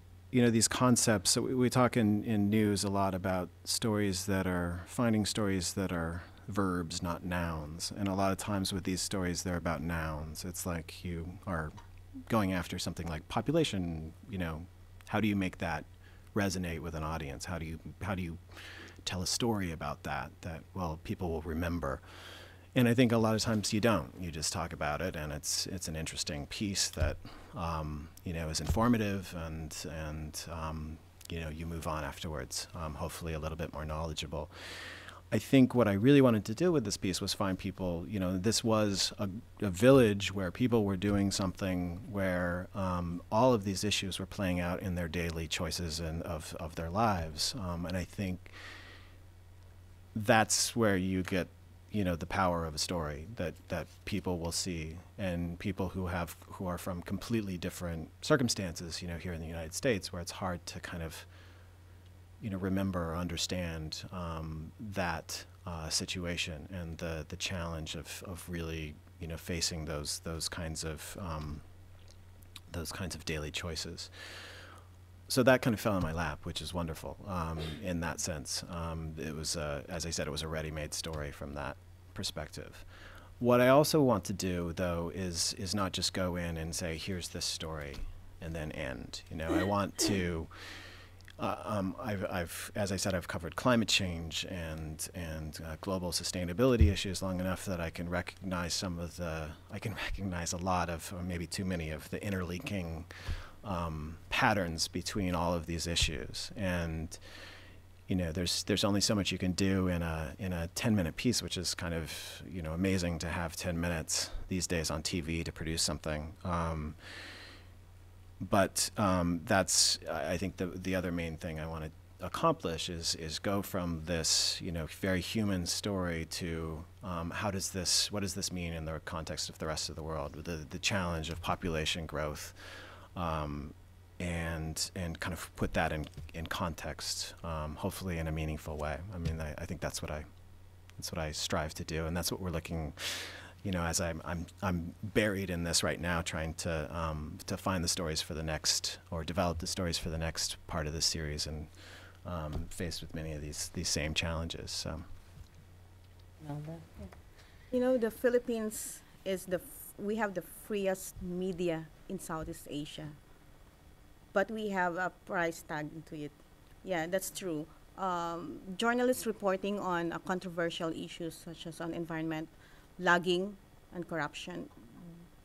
know these concepts. So we, we talk in, in news a lot about stories that are finding stories that are verbs, not nouns. And a lot of times with these stories, they're about nouns. It's like you are going after something like population. You know, how do you make that resonate with an audience? How do you how do you tell a story about that that well people will remember? And I think a lot of times you don't. You just talk about it, and it's it's an interesting piece that um, you know is informative, and and um, you know you move on afterwards. Um, hopefully, a little bit more knowledgeable. I think what I really wanted to do with this piece was find people, you know, this was a, a village where people were doing something where um, all of these issues were playing out in their daily choices and of, of their lives. Um, and I think that's where you get, you know, the power of a story that, that people will see and people who have, who are from completely different circumstances, you know, here in the United States where it's hard to kind of you know, remember or understand um, that uh, situation and the the challenge of, of really you know facing those those kinds of um, those kinds of daily choices. So that kind of fell in my lap, which is wonderful um, in that sense. Um, it was, a, as I said, it was a ready-made story from that perspective. What I also want to do, though, is is not just go in and say, "Here's this story," and then end. You know, I want to (laughs) uh, um, I've, I've, as I said, I've covered climate change and and uh, global sustainability issues long enough that I can recognize some of the, I can (laughs) recognize a lot of, or maybe too many of the interlinking um, patterns between all of these issues. And you know, there's there's only so much you can do in a in a 10 minute piece, which is kind of you know amazing to have 10 minutes these days on TV to produce something. Um, but um, that's I think the the other main thing I want to accomplish is is go from this you know very human story to um, how does this what does this mean in the context of the rest of the world the the challenge of population growth um, and and kind of put that in in context, um, hopefully in a meaningful way. I mean, I, I think that's what I that's what I strive to do, and that's what we're looking. You know, as I'm I'm I'm buried in this right now, trying to um, to find the stories for the next or develop the stories for the next part of the series, and um, faced with many of these these same challenges. So. You know, the Philippines is the f- we have the freest media in Southeast Asia, but we have a price tag to it. Yeah, that's true. Um, journalists reporting on uh, controversial issues such as on environment, logging, and corruption,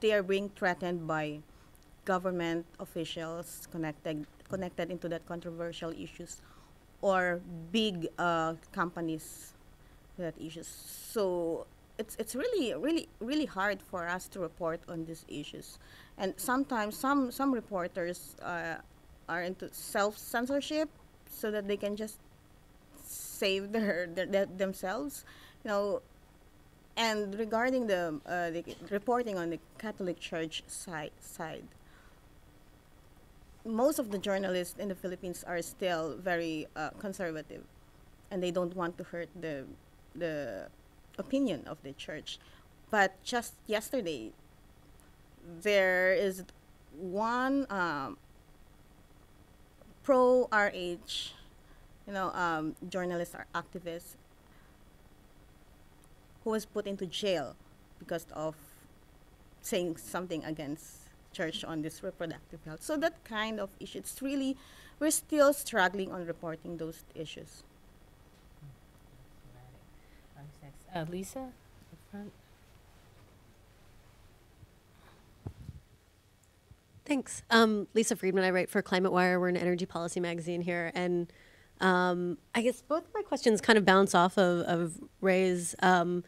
they are being threatened by government officials connected connected into that controversial issues, or big uh, companies that issues. So it's it's really really really hard for us to report on these issues, and sometimes some some reporters uh, are into self censorship, so that they can just save their, their, their themselves, you know. And regarding the, uh, the reporting on the Catholic Church side side, most of the journalists in the Philippines are still very uh, conservative, and they don't want to hurt the the opinion of the church. But just yesterday, there is one um, pro RH, you know, um, journalist or activist who was put into jail because of saying something against church on this reproductive health. So that kind of issue, it's really, we're still struggling on reporting those issues. Uh, Lisa, up front. Thanks. Um, Lisa Friedman. I write for ClimateWire. We're an energy policy magazine here, and um, I guess both my questions kind of bounce off of, of Ray's. Um,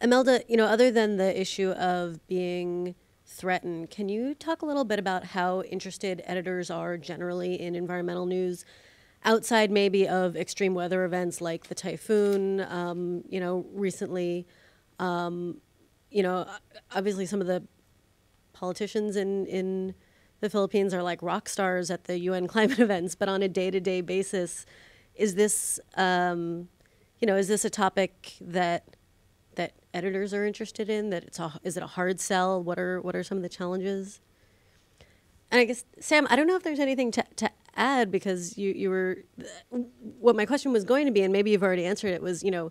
Imelda, you know, other than the issue of being threatened, can you talk a little bit about how interested editors are generally in environmental news? outside maybe of extreme weather events like the typhoon, um, you know, recently, um, you know, obviously some of the politicians in, in the Philippines are like rock stars at the UN climate (laughs) events, but on a day-to-day basis, is this, um, you know, is this a topic that that editors are interested in? That it's a, is it a hard sell? What are what are some of the challenges? And I guess Sam, I don't know if there's anything to, to add because you, you were what my question was going to be, and maybe you've already answered it, was you know,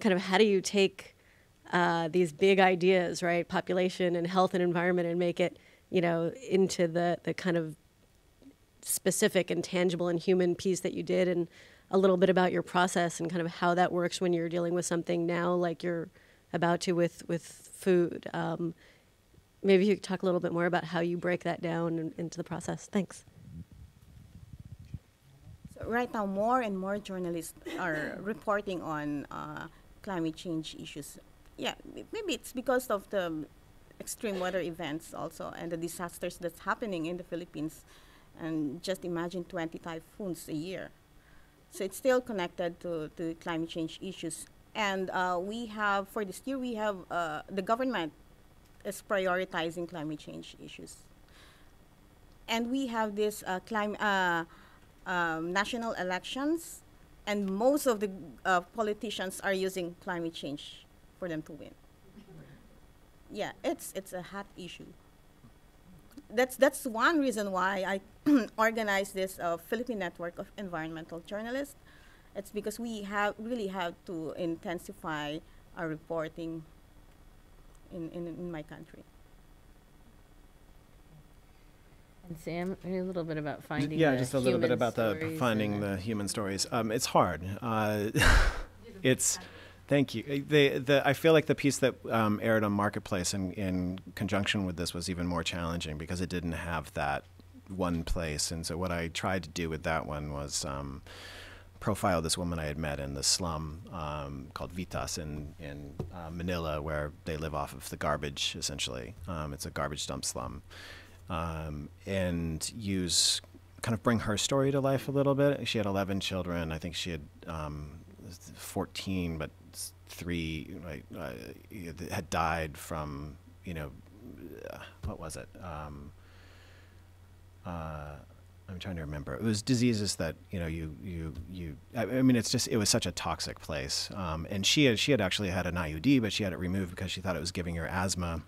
kind of how do you take uh, these big ideas, right, population and health and environment, and make it you know into the the kind of specific and tangible and human piece that you did, and a little bit about your process and kind of how that works when you're dealing with something now like you're about to with with food. Um, maybe you could talk a little bit more about how you break that down into the process. Thanks right now, more and more journalists are reporting on uh, climate change issues. Yeah, maybe it's because of the extreme weather events also and the disasters that's happening in the Philippines. And just imagine 20 typhoons a year. So it's still connected to, to climate change issues. And uh, we have, for this year, we have uh, the government is prioritizing climate change issues. And we have this uh, climate uh, um, national elections, and most of the uh, politicians are using climate change for them to win. Yeah, it's it's a hot issue. That's that's one reason why I (clears throat) organized this uh, Philippine network of environmental journalists. It's because we have really have to intensify our reporting in, in, in my country. And Sam, a little bit about finding. Yeah, the just a little bit human about the stories finding the human stories. Um, it's hard. Uh, (laughs) it's. Thank you. Uh, The, the, I feel like the piece that um, aired on Marketplace in, in conjunction with this was even more challenging because it didn't have that one place. And so what I tried to do with that one was um, profile this woman I had met in the slum um, called Vitas in, in uh, Manila, where they live off of the garbage, essentially. Um, it's a garbage dump slum um, and use kind of bring her story to life a little bit. She had 11 children. I think she had um, 14, but three like, uh, had died from, you know, uh, what was it? Um, uh, I'm trying to remember. It was diseases that you know you you you. I, I mean, it's just it was such a toxic place. Um, and she had she had actually had an IUD, but she had it removed because she thought it was giving her asthma.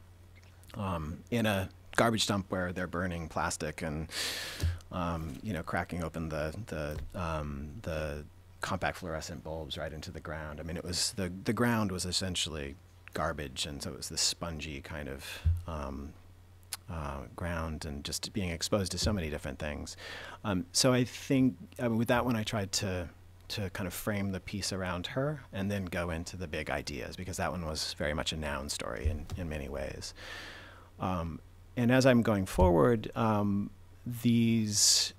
Um, in a garbage dump where they're burning plastic and um, you know cracking open the the um, the compact fluorescent bulbs right into the ground. I mean, it was the the ground was essentially garbage, and so it was this spongy kind of um, uh, ground and just being exposed to so many different things. Um, so I think I mean, with that one, I tried to to kind of frame the piece around her and then go into the big ideas because that one was very much a noun story in, in many ways. Um, and as I'm going forward, um, these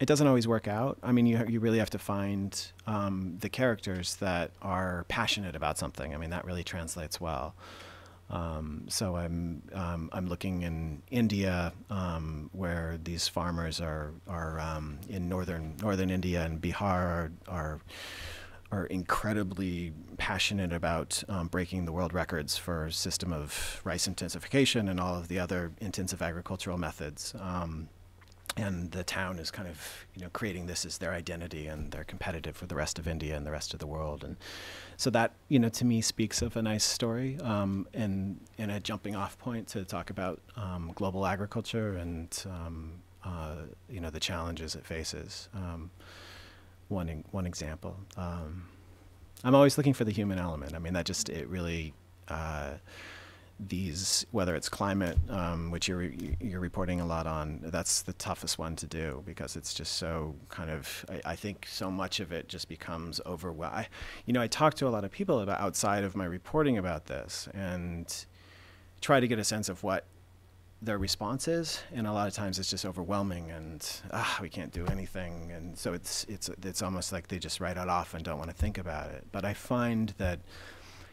it doesn't always work out. I mean, you you really have to find um, the characters that are passionate about something. I mean, that really translates well. Um, so I'm um, I'm looking in India, um, where these farmers are are um, in northern northern India and Bihar are, are are incredibly passionate about um, breaking the world records for system of rice intensification and all of the other intensive agricultural methods. And the town is kind of you know creating this as their identity and they're competitive with the rest of India and the rest of the world. And so that you know to me speaks of a nice story um, and and a jumping off point to talk about um, global agriculture and um, uh, you know the challenges it faces. Um, one one example um, I'm always looking for the human element. I mean that just it really uh, these, whether it's climate, um, which you're you're reporting a lot on, that's the toughest one to do because it's just so kind of. I, I think so much of it just becomes overwhelming. You know, I talk to a lot of people about outside of my reporting about this and try to get a sense of what their response is, and a lot of times it's just overwhelming and ah, we can't do anything, and so it's it's it's almost like they just write it off and don't want to think about it. But I find that,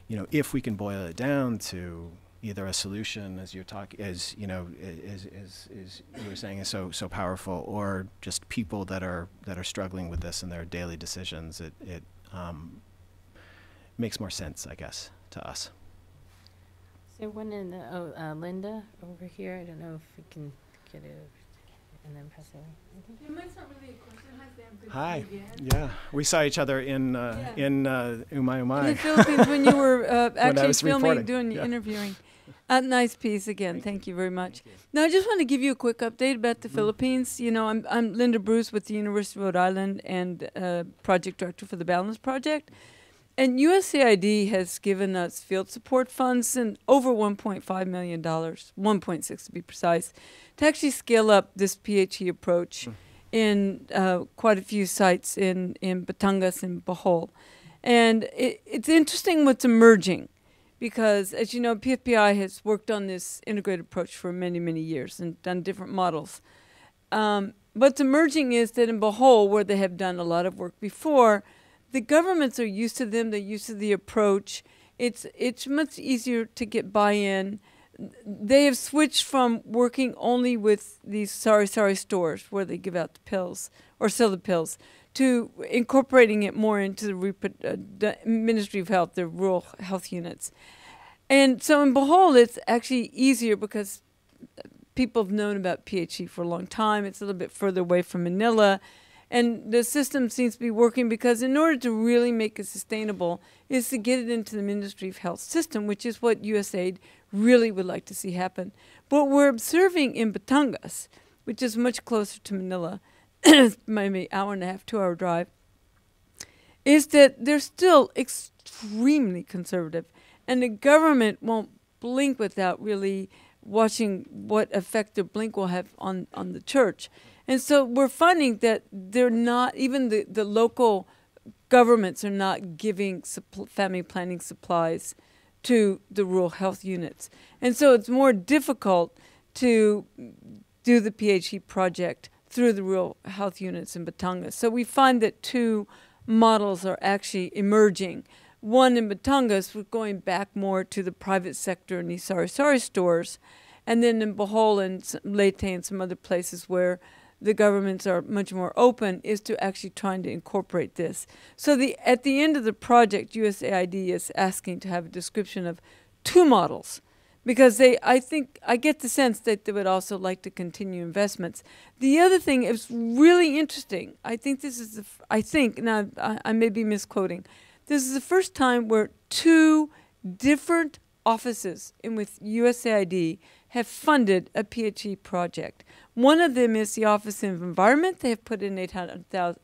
you know, if we can boil it down to either a solution as you're talking as you know is, is, is you were saying is so so powerful or just people that are that are struggling with this in their daily decisions it it um, makes more sense I guess to us is there one in the, oh uh, Linda over here I don't know if we can get it and then pass it away. Hi. Yeah, we saw each other in uh, yeah. in uh, Umay Umay. In the Philippines when you were uh, (laughs) actually filming, reporting. doing yeah. interviewing. A nice piece again. Thank, Thank you. you. very much. Now, I just want to give you a quick update about the mm. Philippines. You know, I'm, I'm Linda Bruce with the University of Rhode Island and uh, project director for the Balance Project. And USAID has given us field support funds and over $1.5 million, 1.6 to be precise, to actually scale up this PHE approach mm. in uh, quite a few sites in, in Batangas and Bohol. And it, it's interesting what's emerging because, as you know, PFPI has worked on this integrated approach for many, many years and done different models. Um, what's emerging is that in Bohol, where they have done a lot of work before, the governments are used to them, they're used to the approach. It's, it's much easier to get buy in. They have switched from working only with these sari, sari stores where they give out the pills or sell the pills to incorporating it more into the, uh, the Ministry of Health, the rural health units. And so in Bohol, it's actually easier because people have known about PHE for a long time. It's a little bit further away from Manila. And the system seems to be working because in order to really make it sustainable is to get it into the Ministry of Health system, which is what USAID really would like to see happen. But we're observing in Batangas, which is much closer to Manila, (coughs) maybe hour and a half, two hour drive, is that they're still extremely conservative. And the government won't blink without really watching what effect the blink will have on, on the church. And so we're finding that they're not, even the, the local governments are not giving family planning supplies to the rural health units. And so it's more difficult to do the PHE project through the rural health units in Batangas. So we find that two models are actually emerging. One in Batangas was going back more to the private sector in these sari sari stores, and then in Bohol and Leyte and some other places where the governments are much more open is to actually trying to incorporate this. So the at the end of the project, USAID is asking to have a description of two models because they I think I get the sense that they would also like to continue investments. The other thing is really interesting. I think this is the I think now I, I may be misquoting. This is the first time where two different offices in with USAID have funded a PHE project. One of them is the Office of Environment. They have put in $800,000,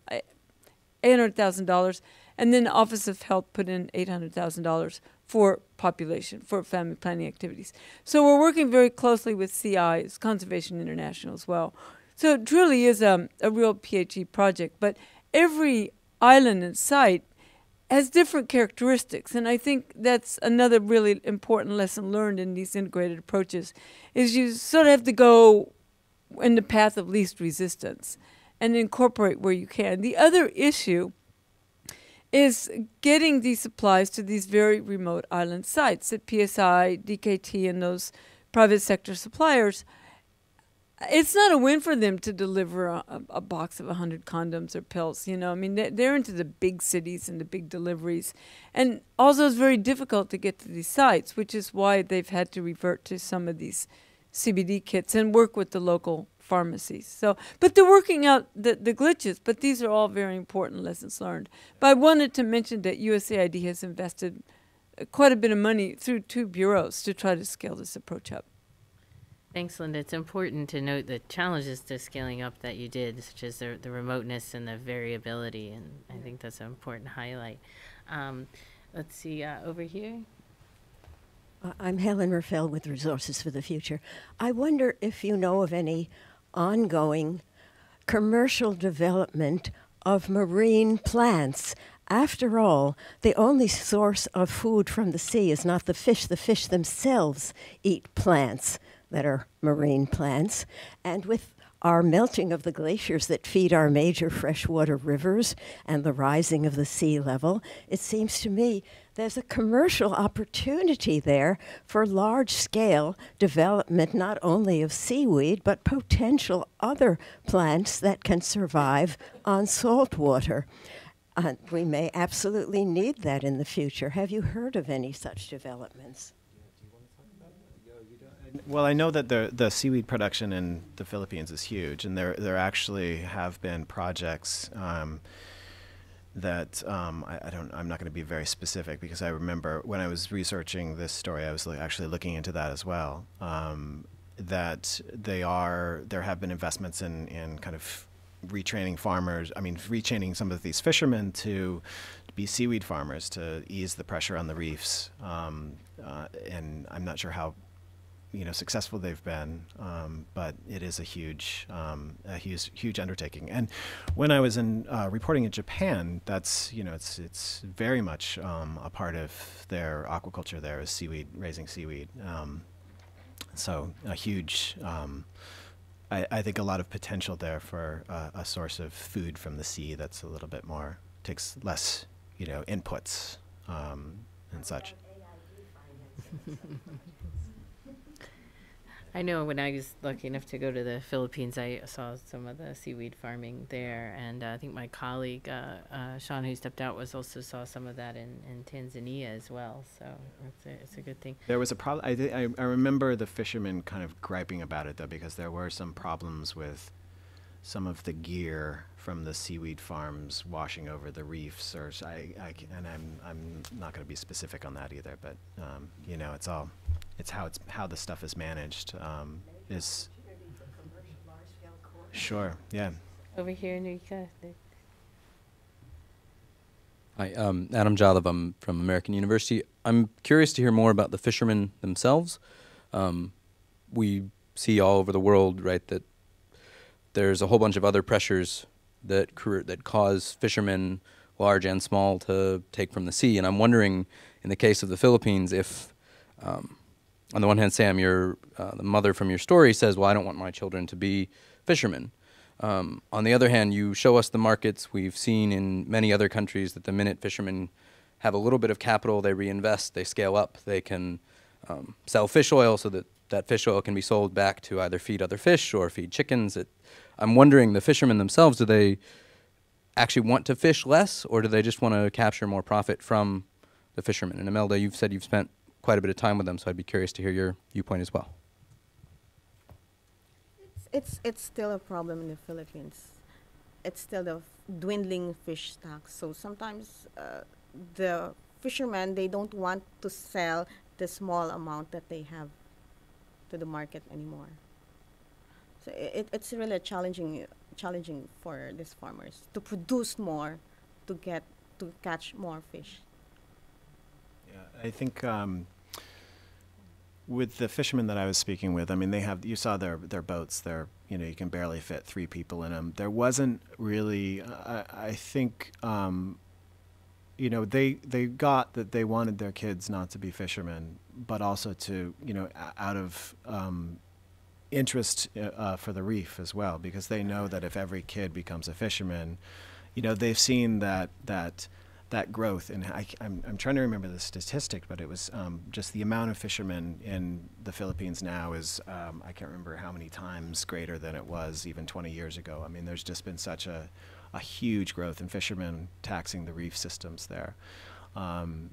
$800, and then the Office of Health put in $800,000 for population, for family planning activities. So we're working very closely with CI, Conservation International as well. So it truly is a, a real PHE project, but every island and site has different characteristics and i think that's another really important lesson learned in these integrated approaches is you sort of have to go in the path of least resistance and incorporate where you can the other issue is getting these supplies to these very remote island sites that psi dkt and those private sector suppliers it's not a win for them to deliver a, a box of 100 condoms or pills you know? I mean they're into the big cities and the big deliveries. And also it's very difficult to get to these sites which is why they've had to revert to some of these cbd kits and work with the local pharmacies so but they're working out the, the glitches but these are all very important lessons learned but i wanted to mention that usaid has invested quite a bit of money through two bureaus to try to scale this approach up Thanks, Linda. It's important to note the challenges to scaling up that you did, such as the, the remoteness and the variability, and I think that's an important highlight. Um, let's see, uh, over here. Uh, I'm Helen Rafael with Resources for the Future. I wonder if you know of any ongoing commercial development of marine plants. After all, the only source of food from the sea is not the fish. The fish themselves eat plants that are marine plants. And with our melting of the glaciers that feed our major freshwater rivers and the rising of the sea level, it seems to me there's a commercial opportunity there for large scale development not only of seaweed, but potential other plants that can survive on salt water. Uh, we may absolutely need that in the future. Have you heard of any such developments? Well, I know that the the seaweed production in the Philippines is huge, and there there actually have been projects um, that um, I, I, don't. I'm not going to be very specific because I remember when I was researching this story, I was lo- actually looking into that as well. Um, that they are there have been investments in in kind of retraining farmers. I mean, retraining some of these fishermen to be seaweed farmers to ease the pressure on the reefs. Um, uh, and I'm not sure how you know successful they've been, um, but it is a huge, um, a huge, huge undertaking. And when I was in uh, reporting in Japan, that's you know it's it's very much um, a part of their aquaculture. There is seaweed raising seaweed, um, so a huge. Um, I, I, think a lot of potential there for uh, a source of food from the sea that's a little bit more takes less, you know, inputs um, and such. (laughs) I know when I was lucky enough to go to the Philippines, I saw some of the seaweed farming there, and uh, I think my colleague uh, uh, Sean, who stepped out, was also saw some of that in, in Tanzania as well. So it's a, it's a good thing. There was a problem. I, th- I, I remember the fishermen kind of griping about it though, because there were some problems with some of the gear from the seaweed farms washing over the reefs, or I, I and I'm I'm not going to be specific on that either, but um, you know, it's all it's how it's how the stuff is managed um, is sure yeah over here in Eureka. Hi, um, Adam Jalov. I'm from American University. I'm curious to hear more about the fishermen themselves. Um, we see all over the world, right, that there's a whole bunch of other pressures that that cause fishermen, large and small, to take from the sea. And I'm wondering, in the case of the Philippines, if um, on the one hand, Sam, your uh, the mother from your story says, "Well, I don't want my children to be fishermen." Um, on the other hand, you show us the markets. We've seen in many other countries that the minute fishermen have a little bit of capital, they reinvest, they scale up, they can um, sell fish oil so that that fish oil can be sold back to either feed other fish or feed chickens. It, I'm wondering, the fishermen themselves, do they actually want to fish less, or do they just want to capture more profit from the fishermen? And Imelda, you've said you've spent quite a bit of time with them, so I'd be curious to hear your viewpoint as well. It's, it's, it's still a problem in the Philippines. It's still the dwindling fish stocks. So sometimes uh, the fishermen, they don't want to sell the small amount that they have to the market anymore. So it, it's really challenging, challenging for these farmers to produce more, to get to catch more fish. Yeah, I think um, with the fishermen that I was speaking with, I mean, they have you saw their their boats. They're you know you can barely fit three people in them. There wasn't really. Uh, I think. Um, you know they they got that they wanted their kids not to be fishermen, but also to you know out of um, interest uh, uh, for the reef as well, because they know that if every kid becomes a fisherman, you know they've seen that that that growth. And I, am I'm, I'm trying to remember the statistic, but it was um, just the amount of fishermen in the Philippines now is, um, I can't remember how many times greater than it was even 20 years ago. I mean, there's just been such a, a huge growth in fishermen taxing the reef systems there. Um,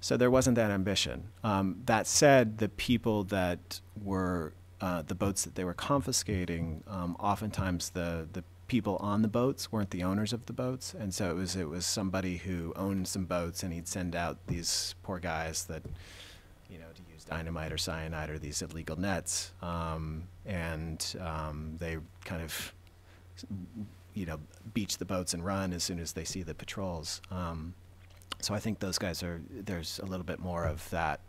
so there wasn't that ambition. Um, that said, the people that were uh, the boats that they were confiscating, um, oftentimes the, the people on the boats weren't the owners of the boats, and so it was it was somebody who owned some boats, and he'd send out these poor guys that, you know, to use dynamite or cyanide or these illegal nets, um, and um, they kind of, you know, beach the boats and run as soon as they see the patrols. Um, so I think those guys are there's a little bit more of that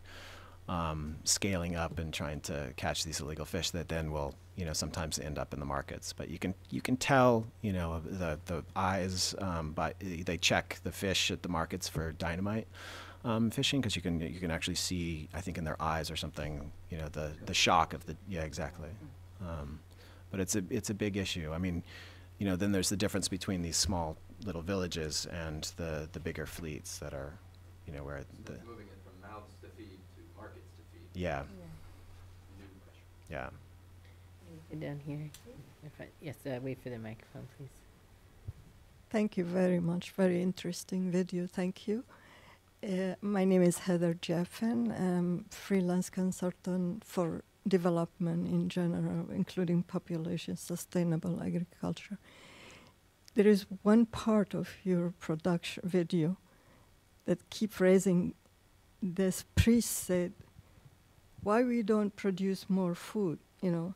um, scaling up and trying to catch these illegal fish that then will you know sometimes end up in the markets. But you can you can tell you know the the eyes um, by they check the fish at the markets for dynamite. Um, fishing because you can you can actually see I think in their eyes or something you know the the shock of the yeah exactly um, but it's a it's a big issue I mean you know then there's the difference between these small little villages and the the bigger fleets that are you know where the yeah. Yeah. Down here. I, yes, uh, wait for the microphone, please. Thank you very much. Very interesting video. Thank you. Uh, my name is Heather Jeffen. I'm freelance consultant for development in general, including population sustainable agriculture. There is one part of your production video that keep raising this priest said why we don't produce more food, you know.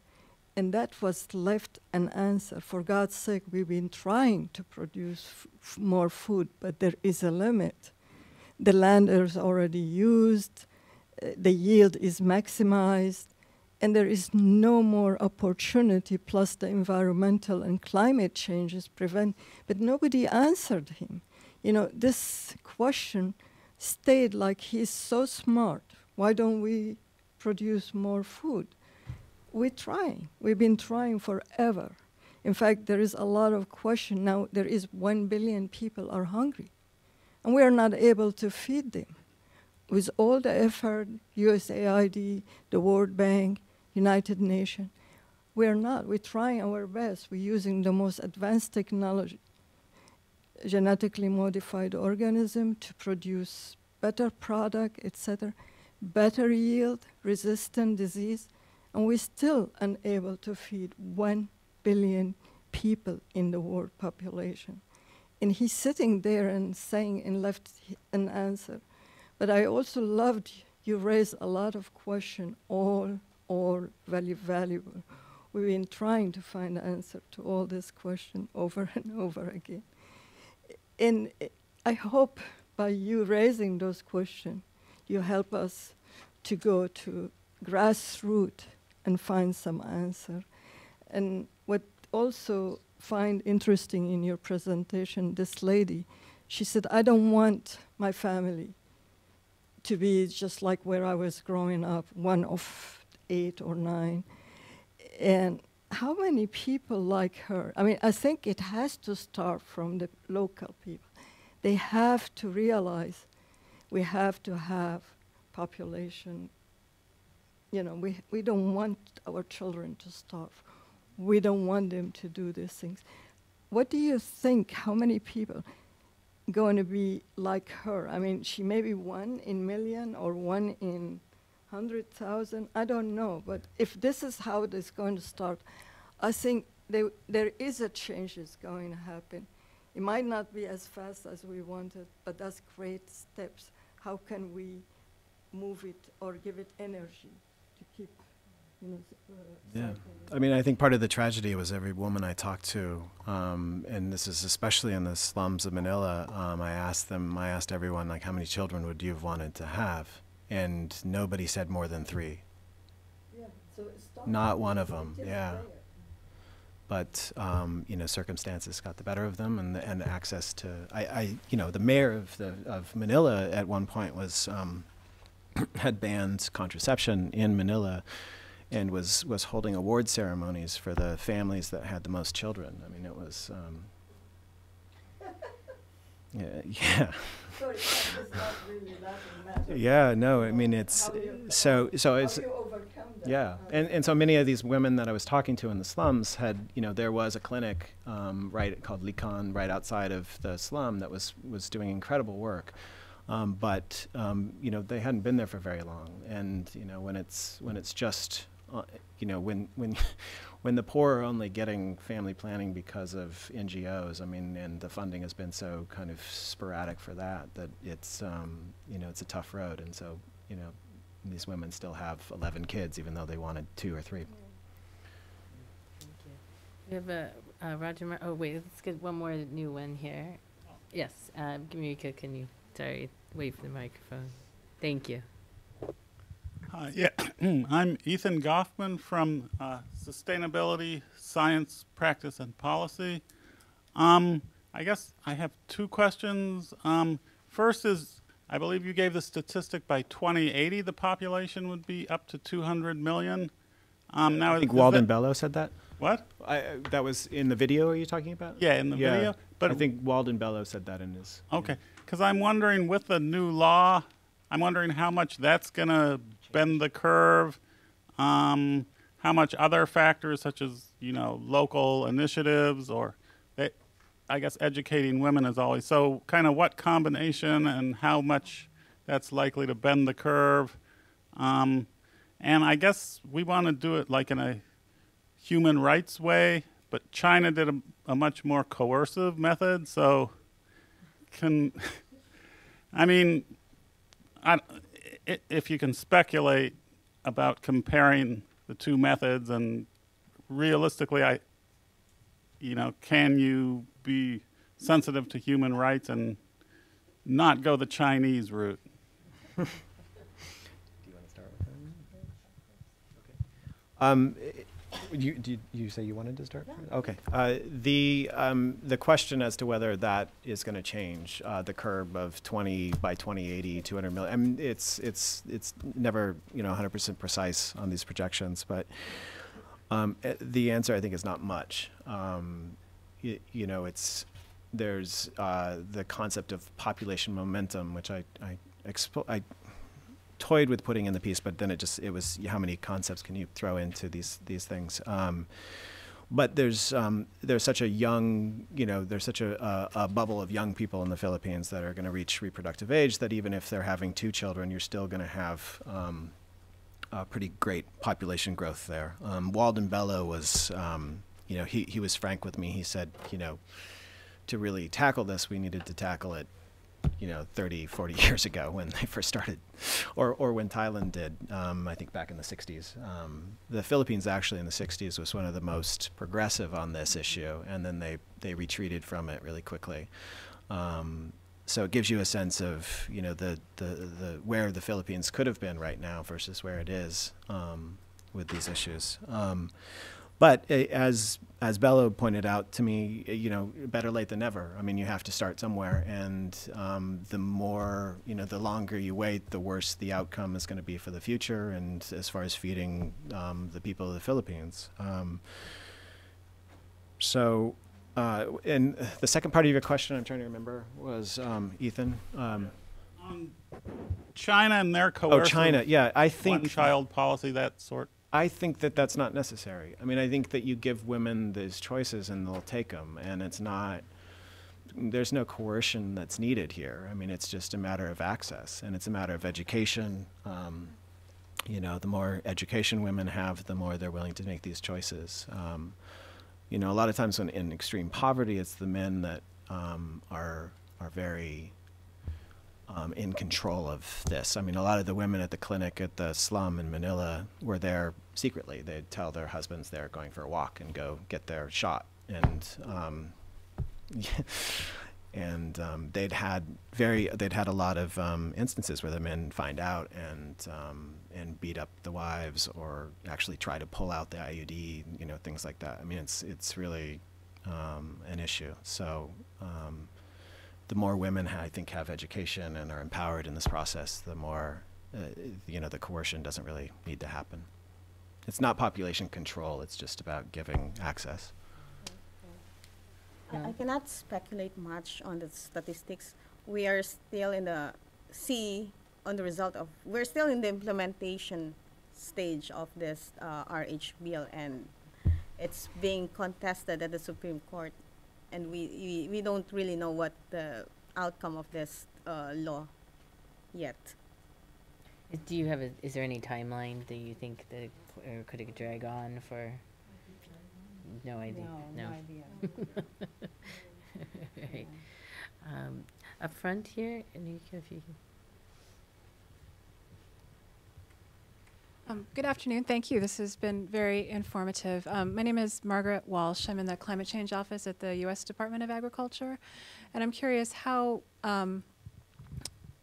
And that was left an answer. For God's sake, we've been trying to produce more food, but there is a limit. The land is already used, uh, the yield is maximized, and there is no more opportunity, plus the environmental and climate changes prevent. But nobody answered him. You know, this question stayed like he's so smart. Why don't we produce more food. We're trying. We've been trying forever. In fact, there is a lot of question now. There is one billion people are hungry, and we are not able to feed them. With all the effort, USAID, the World Bank, United Nations, we are not. We're trying our best. We're using the most advanced technology, genetically modified organism to produce better product, etc better yield, resistant disease, and we're still unable to feed 1 billion people in the world population. And he's sitting there and saying and left an answer. But I also loved you raised a lot of questions, all, all very valuable. We've been trying to find an answer to all these questions (laughs) over and over again. And I hope by you raising those questions, you help us to go to grassroots and find some answer. And what also find interesting in your presentation, this lady, she said, I don't want my family to be just like where I was growing up, one of eight or nine. And how many people like her? I mean, I think it has to start from the local people. They have to realize we have to have population. You know, we, we don't want our children to starve. We don't want them to do these things. What do you think? How many people going to be like her? I mean, she may be one in million or one in 100,000, I don't know. But if this is how it is going to start, I think they, there is a change that's going to happen. It might not be as fast as we wanted, but that's great steps. How can we move it or give it energy to keep, you know, uh, yeah. I mean, I think part of the tragedy was every woman I talked to, um, and this is especially in the slums of Manila. Um, I asked them, I asked everyone, like, how many children would you have wanted to have? And nobody said more than three. Yeah, so Not one of them. Yeah. But um, you know circumstances got the better of them and and access to I, I you know the mayor of the of Manila at one point was um, (clears throat) had banned contraception in Manila and was was holding award ceremonies for the families that had the most children. I mean it was um, yeah yeah yeah no I mean it's so so it's yeah, and and so many of these women that I was talking to in the slums had, you know, there was a clinic um, right called Likhaan right outside of the slum that was was doing incredible work, um, but um, you know they hadn't been there for very long, and you know when it's when it's just, uh, you know when when. (laughs) when the poor are only getting family planning because of NGOs, I mean, and the funding has been so kind of sporadic for that, that it's, um, you know, it's a tough road. And so, you know, these women still have 11 kids, even though they wanted two or three. We have a uh, Roger. Mar- oh wait, let's get one more new one here. Yes, uh, Gamika, can you? Sorry, wait for the microphone. Thank you. Hi, yeah, (clears throat) I'm Ethan Goffman from uh, Sustainability Science Practice and Policy. Um, I guess I have two questions. Um, first is I believe you gave the statistic by 2080 the population would be up to 200 million. Um, now, I think Walden Bello said that. What? I, uh, that was in the video. Are you talking about? Yeah, in the yeah. video. But I think Walden Bello said that in his. Okay, because I'm wondering with the new law, I'm wondering how much that's going to bend the curve. Um, how much other factors such as you know local initiatives or I guess educating women is always so kind of what combination and how much that's likely to bend the curve. Um, and I guess we want to do it like in a human rights way, but China did a, a much more coercive method. So, can (laughs) I mean, I, if you can speculate about comparing the two methods and realistically, I, you know, can you be sensitive to human rights and not go the Chinese route. (laughs) Do you want to start with that? Okay. Um, you, did you say you wanted to start? Okay. Uh, the um, the question as to whether that is going to change uh, the curb of 20 by 2080, 200 million. I mean, it's it's it's never you know 100% precise on these projections, but um, eh, the answer I think is not much. Um, you, you know, it's there's uh, the concept of population momentum, which I I, I toyed with putting in the piece, but then it just it was how many concepts can you throw into these these things. Um, but there's um, there's such a young you know there's such a, a, a bubble of young people in the Philippines that are going to reach reproductive age that even if they're having two children, you're still going to have um, a pretty great population growth there. Um, Walden Bello was um, you know, he, he was frank with me. He said, you know, to really tackle this, we needed to tackle it, you know, 30, 40 (laughs) years ago when they first started, or, or when Thailand did, um, I think back in the 60s. Um, the Philippines actually in the 60s was one of the most progressive on this issue, and then they, they retreated from it really quickly. Um, so it gives you a sense of, you know, the, the, the, where the Philippines could have been right now versus where it is um, with these issues. Um, but uh, as as Bello pointed out to me, you know, better late than never. I mean, you have to start somewhere, and um, the more you know, the longer you wait, the worse the outcome is going to be for the future, and as far as feeding um, the people of the Philippines. Um, so, uh, and the second part of your question, I'm trying to remember, was um, Ethan. Um, China and their coercive oh, China, yeah, I think one-child policy, that sort. I think that that's not necessary. I mean, I think that you give women these choices and they'll take them, and it's not. There's no coercion that's needed here. I mean, it's just a matter of access, and it's a matter of education. Um, you know, the more education women have, the more they're willing to make these choices. Um, you know, a lot of times when in extreme poverty, it's the men that um, are are very um, in control of this. I mean, a lot of the women at the clinic at the slum in Manila were there secretly. They'd tell their husbands they're going for a walk and go get their shot, and um, (laughs) and um, they'd had very they'd had a lot of um, instances where the men find out and um, and beat up the wives or actually try to pull out the IUD, you know, things like that. I mean, it's it's really um, an issue. So um, the more women I think have education and are empowered in this process, the more uh, you know the coercion doesn't really need to happen. It's not population control; it's just about giving access. I, I cannot speculate much on the statistics. We are still in the see on the result of we're still in the implementation stage of this uh, RH bill and it's being contested at the Supreme Court and we, we, we don't really know what the outcome of this uh, law yet. Do you have a, is there any timeline that you think that, or could it drag on for? No idea. No, no idea. (laughs) (laughs) right. Um, up front here, Anika, if you can. Um, good afternoon. Thank you. This has been very informative. Um, my name is Margaret Walsh. I'm in the Climate Change Office at the U.S. Department of Agriculture. And I'm curious how um,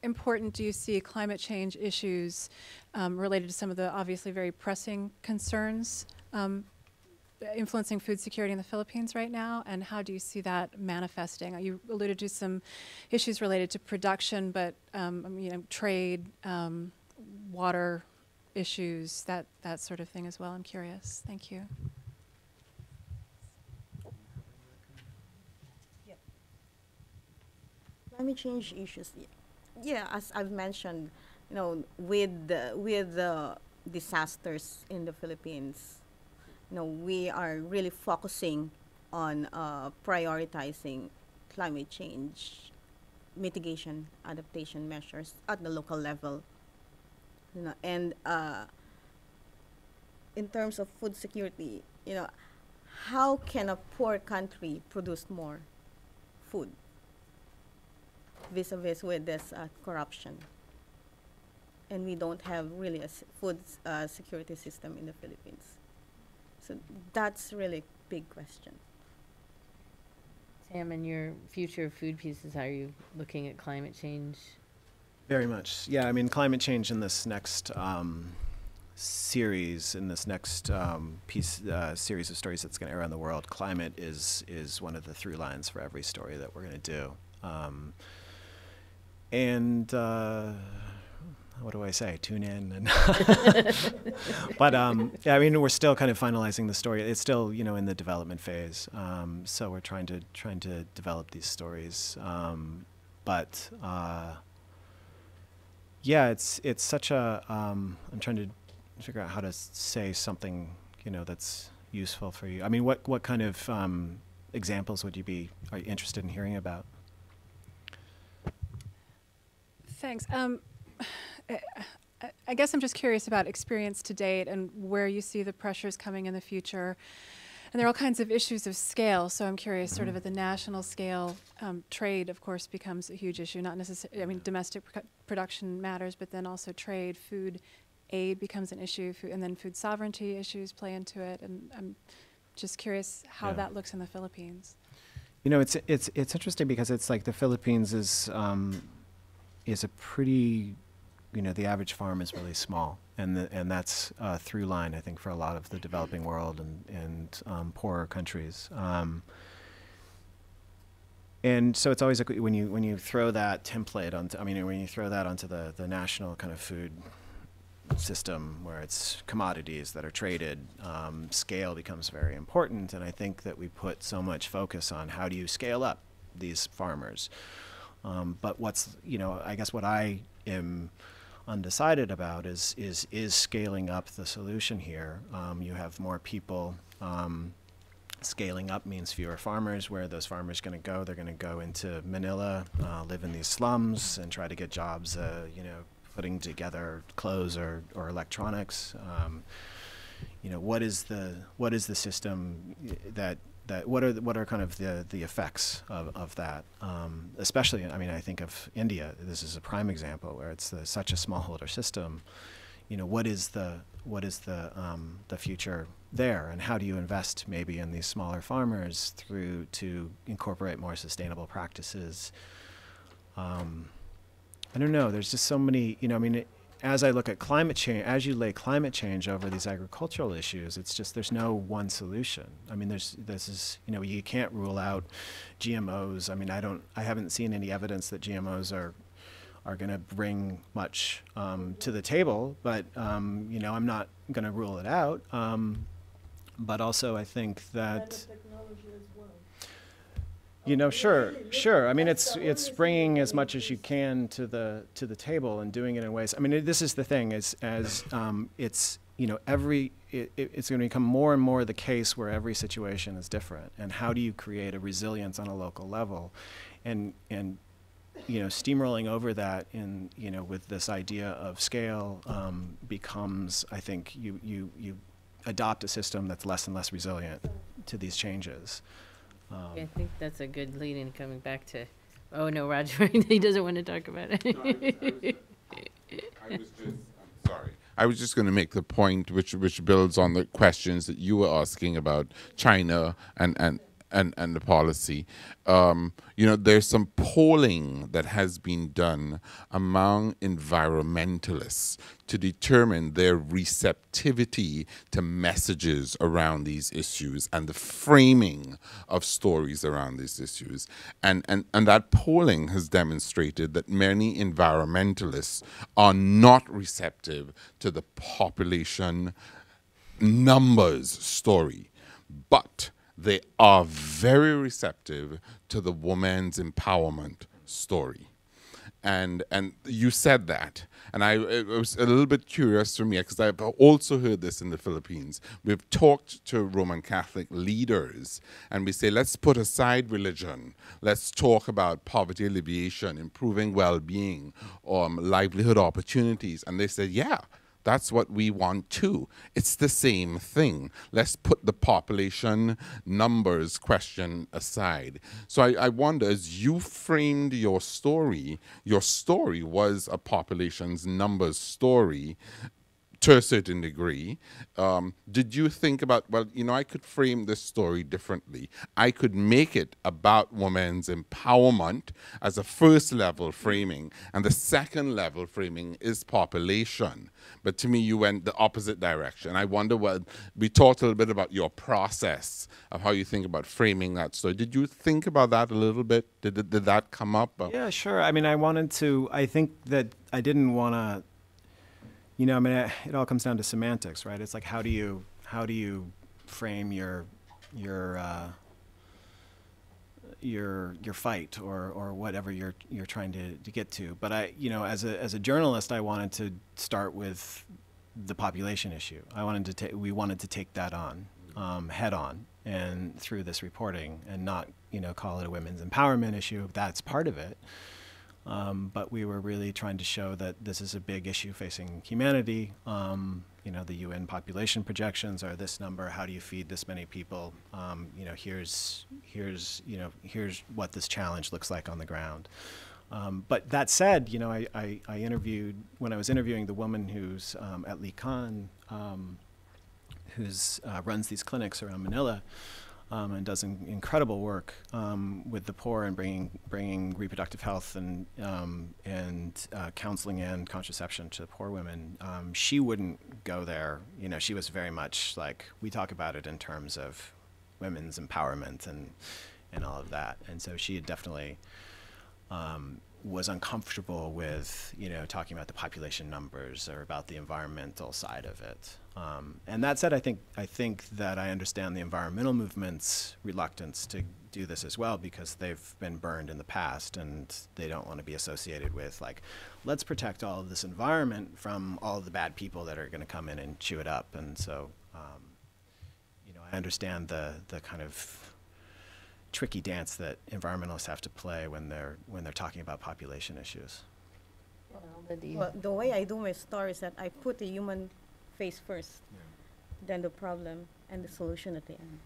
important do you see climate change issues um, related to some of the obviously very pressing concerns um, influencing food security in the Philippines right now, and how do you see that manifesting? You alluded to some issues related to production, but um, you know, trade, um, water issues, that, that sort of thing as well. I'm curious. Thank you. Climate change issues. Yeah, as I've mentioned, you know, with the, with the disasters in the Philippines, you know, we are really focusing on uh, prioritizing climate change mitigation adaptation measures at the local level you know and uh, in terms of food security you know how can a poor country produce more food vis-a-vis with this uh, corruption and we don't have really a food uh, security system in the philippines so that's really a big question sam in your future food pieces how are you looking at climate change very much. Yeah, I mean, climate change in this next um, series, in this next um, piece, uh, series of stories that's going to air around the world, climate is is one of the through lines for every story that we're going to do. Um, and uh, what do I say? Tune in. And (laughs) but um, yeah, I mean, we're still kind of finalizing the story. It's still, you know, in the development phase. Um, so we're trying to trying to develop these stories. Um, but uh, yeah, it's it's such a. am trying to figure out how to say something, you know, that's useful for you. I mean, what what kind of um, examples would you be are you interested in hearing about? Thanks. Um, (sighs) I guess I'm just curious about experience to date and where you see the pressures coming in the future. And there are all kinds of issues of scale. So I'm curious, sort of at the national scale, um, trade, of course, becomes a huge issue. Not necessarily, I mean, domestic pr production matters, but then also trade, food aid becomes an issue, and then food sovereignty issues play into it. And I'm just curious how yeah. that looks in the Philippines. You know, it's it's it's interesting because it's like the Philippines is um, is a pretty, you know, the average farm is really small and the, and that's a through line I think for a lot of the developing world and and um, poorer countries. Um, and so it's always like when you when you throw that template onto I mean when you throw that onto the the national kind of food system where it's commodities that are traded, um, scale becomes very important. And I think that we put so much focus on how do you scale up these farmers. Um, but what's you know I guess what I am undecided about is is is scaling up the solution here. Um, you have more people. Um, scaling up means fewer farmers. Where are those farmers going to go? They're going to go into Manila, uh, live in these slums, and try to get jobs. Uh, you know, putting together clothes or, or electronics. Um, you know, what is the what is the system that that what are the, what are kind of the the effects of, of that? Um, especially, I mean, I think of India. This is a prime example where it's the, such a smallholder system. You know, what is the what is the um, the future there, and how do you invest maybe in these smaller farmers through to incorporate more sustainable practices? Um, I don't know. There's just so many. You know, I mean. It, as I look at climate change, as you lay climate change over these agricultural issues, it's just there's no one solution. I mean, there's this is you know you can't rule out GMOs. I mean, I don't I haven't seen any evidence that GMOs are are going to bring much um, to the table, but um, you know I'm not going to rule it out. Um, but also, I think that you know, sure, sure. I mean, it's it's bringing as much as you can to the to the table and doing it in ways. I mean, it, this is the thing: is as um, it's you know every it, it's going to become more and more the case where every situation is different, and how do you create a resilience on a local level, and and you know steamrolling over that in you know with this idea of scale um, becomes I think you you you adopt a system that's less and less resilient to these changes. Um, I think that's a good lead in coming back to, oh no, Roger, (laughs) he doesn't want to talk about it. No, I, I, was, I, was, just, I'm sorry. I was just going to make the point which which builds on the questions that you were asking about China and, and and, and the policy. Um, you know, there's some polling that has been done among environmentalists to determine their receptivity to messages around these issues and the framing of stories around these issues. And, and, and that polling has demonstrated that many environmentalists are not receptive to the population numbers story. But they are very receptive to the woman's empowerment story. And, and you said that. And I, it was a little bit curious for me because I've also heard this in the Philippines. We've talked to Roman Catholic leaders and we say, let's put aside religion. Let's talk about poverty alleviation, improving well being, um, livelihood opportunities. And they said, yeah, that's what we want too. It's the same thing. Let's put the population numbers question aside. So I, I, wonder, as you framed your story, your story was a population's numbers story to a certain degree. Um, did you think about, well, you know, I could frame this story differently. I could make it about women's empowerment as a first level framing, and the second level framing is population. But to me, you went the opposite direction. I wonder what, we talked a little bit about your process of how you think about framing that story. Did you think about that a little bit? Did, did, did that come up? Yeah, sure. I mean, I wanted to, I think that I didn't want to you know, I mean, it, all comes down to semantics, right? It's like how do you how do you frame your your uh, your your fight or or whatever you're you're trying to, to get to. But I, you know, as a as a journalist, I wanted to start with the population issue. I wanted to take we wanted to take that on um, head on and through this reporting and not you know call it a women's empowerment issue. That's part of it. Um, but we were really trying to show that this is a big issue facing humanity. Um, you know, the UN population projections are this number. How do you feed this many people? Um, you know, here's here's you know here's what this challenge looks like on the ground. Um, but that said, you know, I, I, I, interviewed when I was interviewing the woman who's um, at Likhaan, um, who's uh, runs these clinics around Manila um, and does in, incredible work um, with the poor and bringing bringing reproductive health and um, and uh, counseling and contraception to poor women. Um, she wouldn't go there. You know, she was very much like we talk about it in terms of women's empowerment and and all of that. And so she definitely um, was uncomfortable with you know talking about the population numbers or about the environmental side of it. Um, and that said, I think I think that I understand the environmental movement's reluctance to do this as well because they've been burned in the past and they don't want to be associated with like, let's protect all of this environment from all the bad people that are going to come in and chew it up. And so, um, you know, I understand the the kind of tricky dance that environmentalists have to play when they're when they're talking about population issues. Well, Well, the way I do my story is that I put the human face first, then the problem and the solution at the end.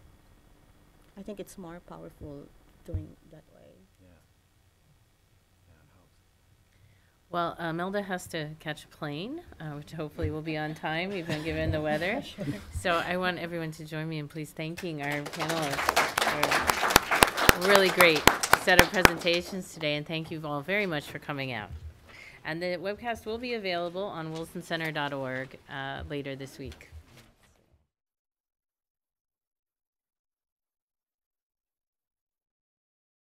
I think it's more powerful doing that way. Well, uh, Melda has to catch a plane, uh, which hopefully will be on (laughs) time, even given the weather. So I want everyone to join me in please thanking our panelists for a really great set of presentations today, and thank you all very much for coming out. And the webcast will be available on wilsoncenter.org uh, later this week.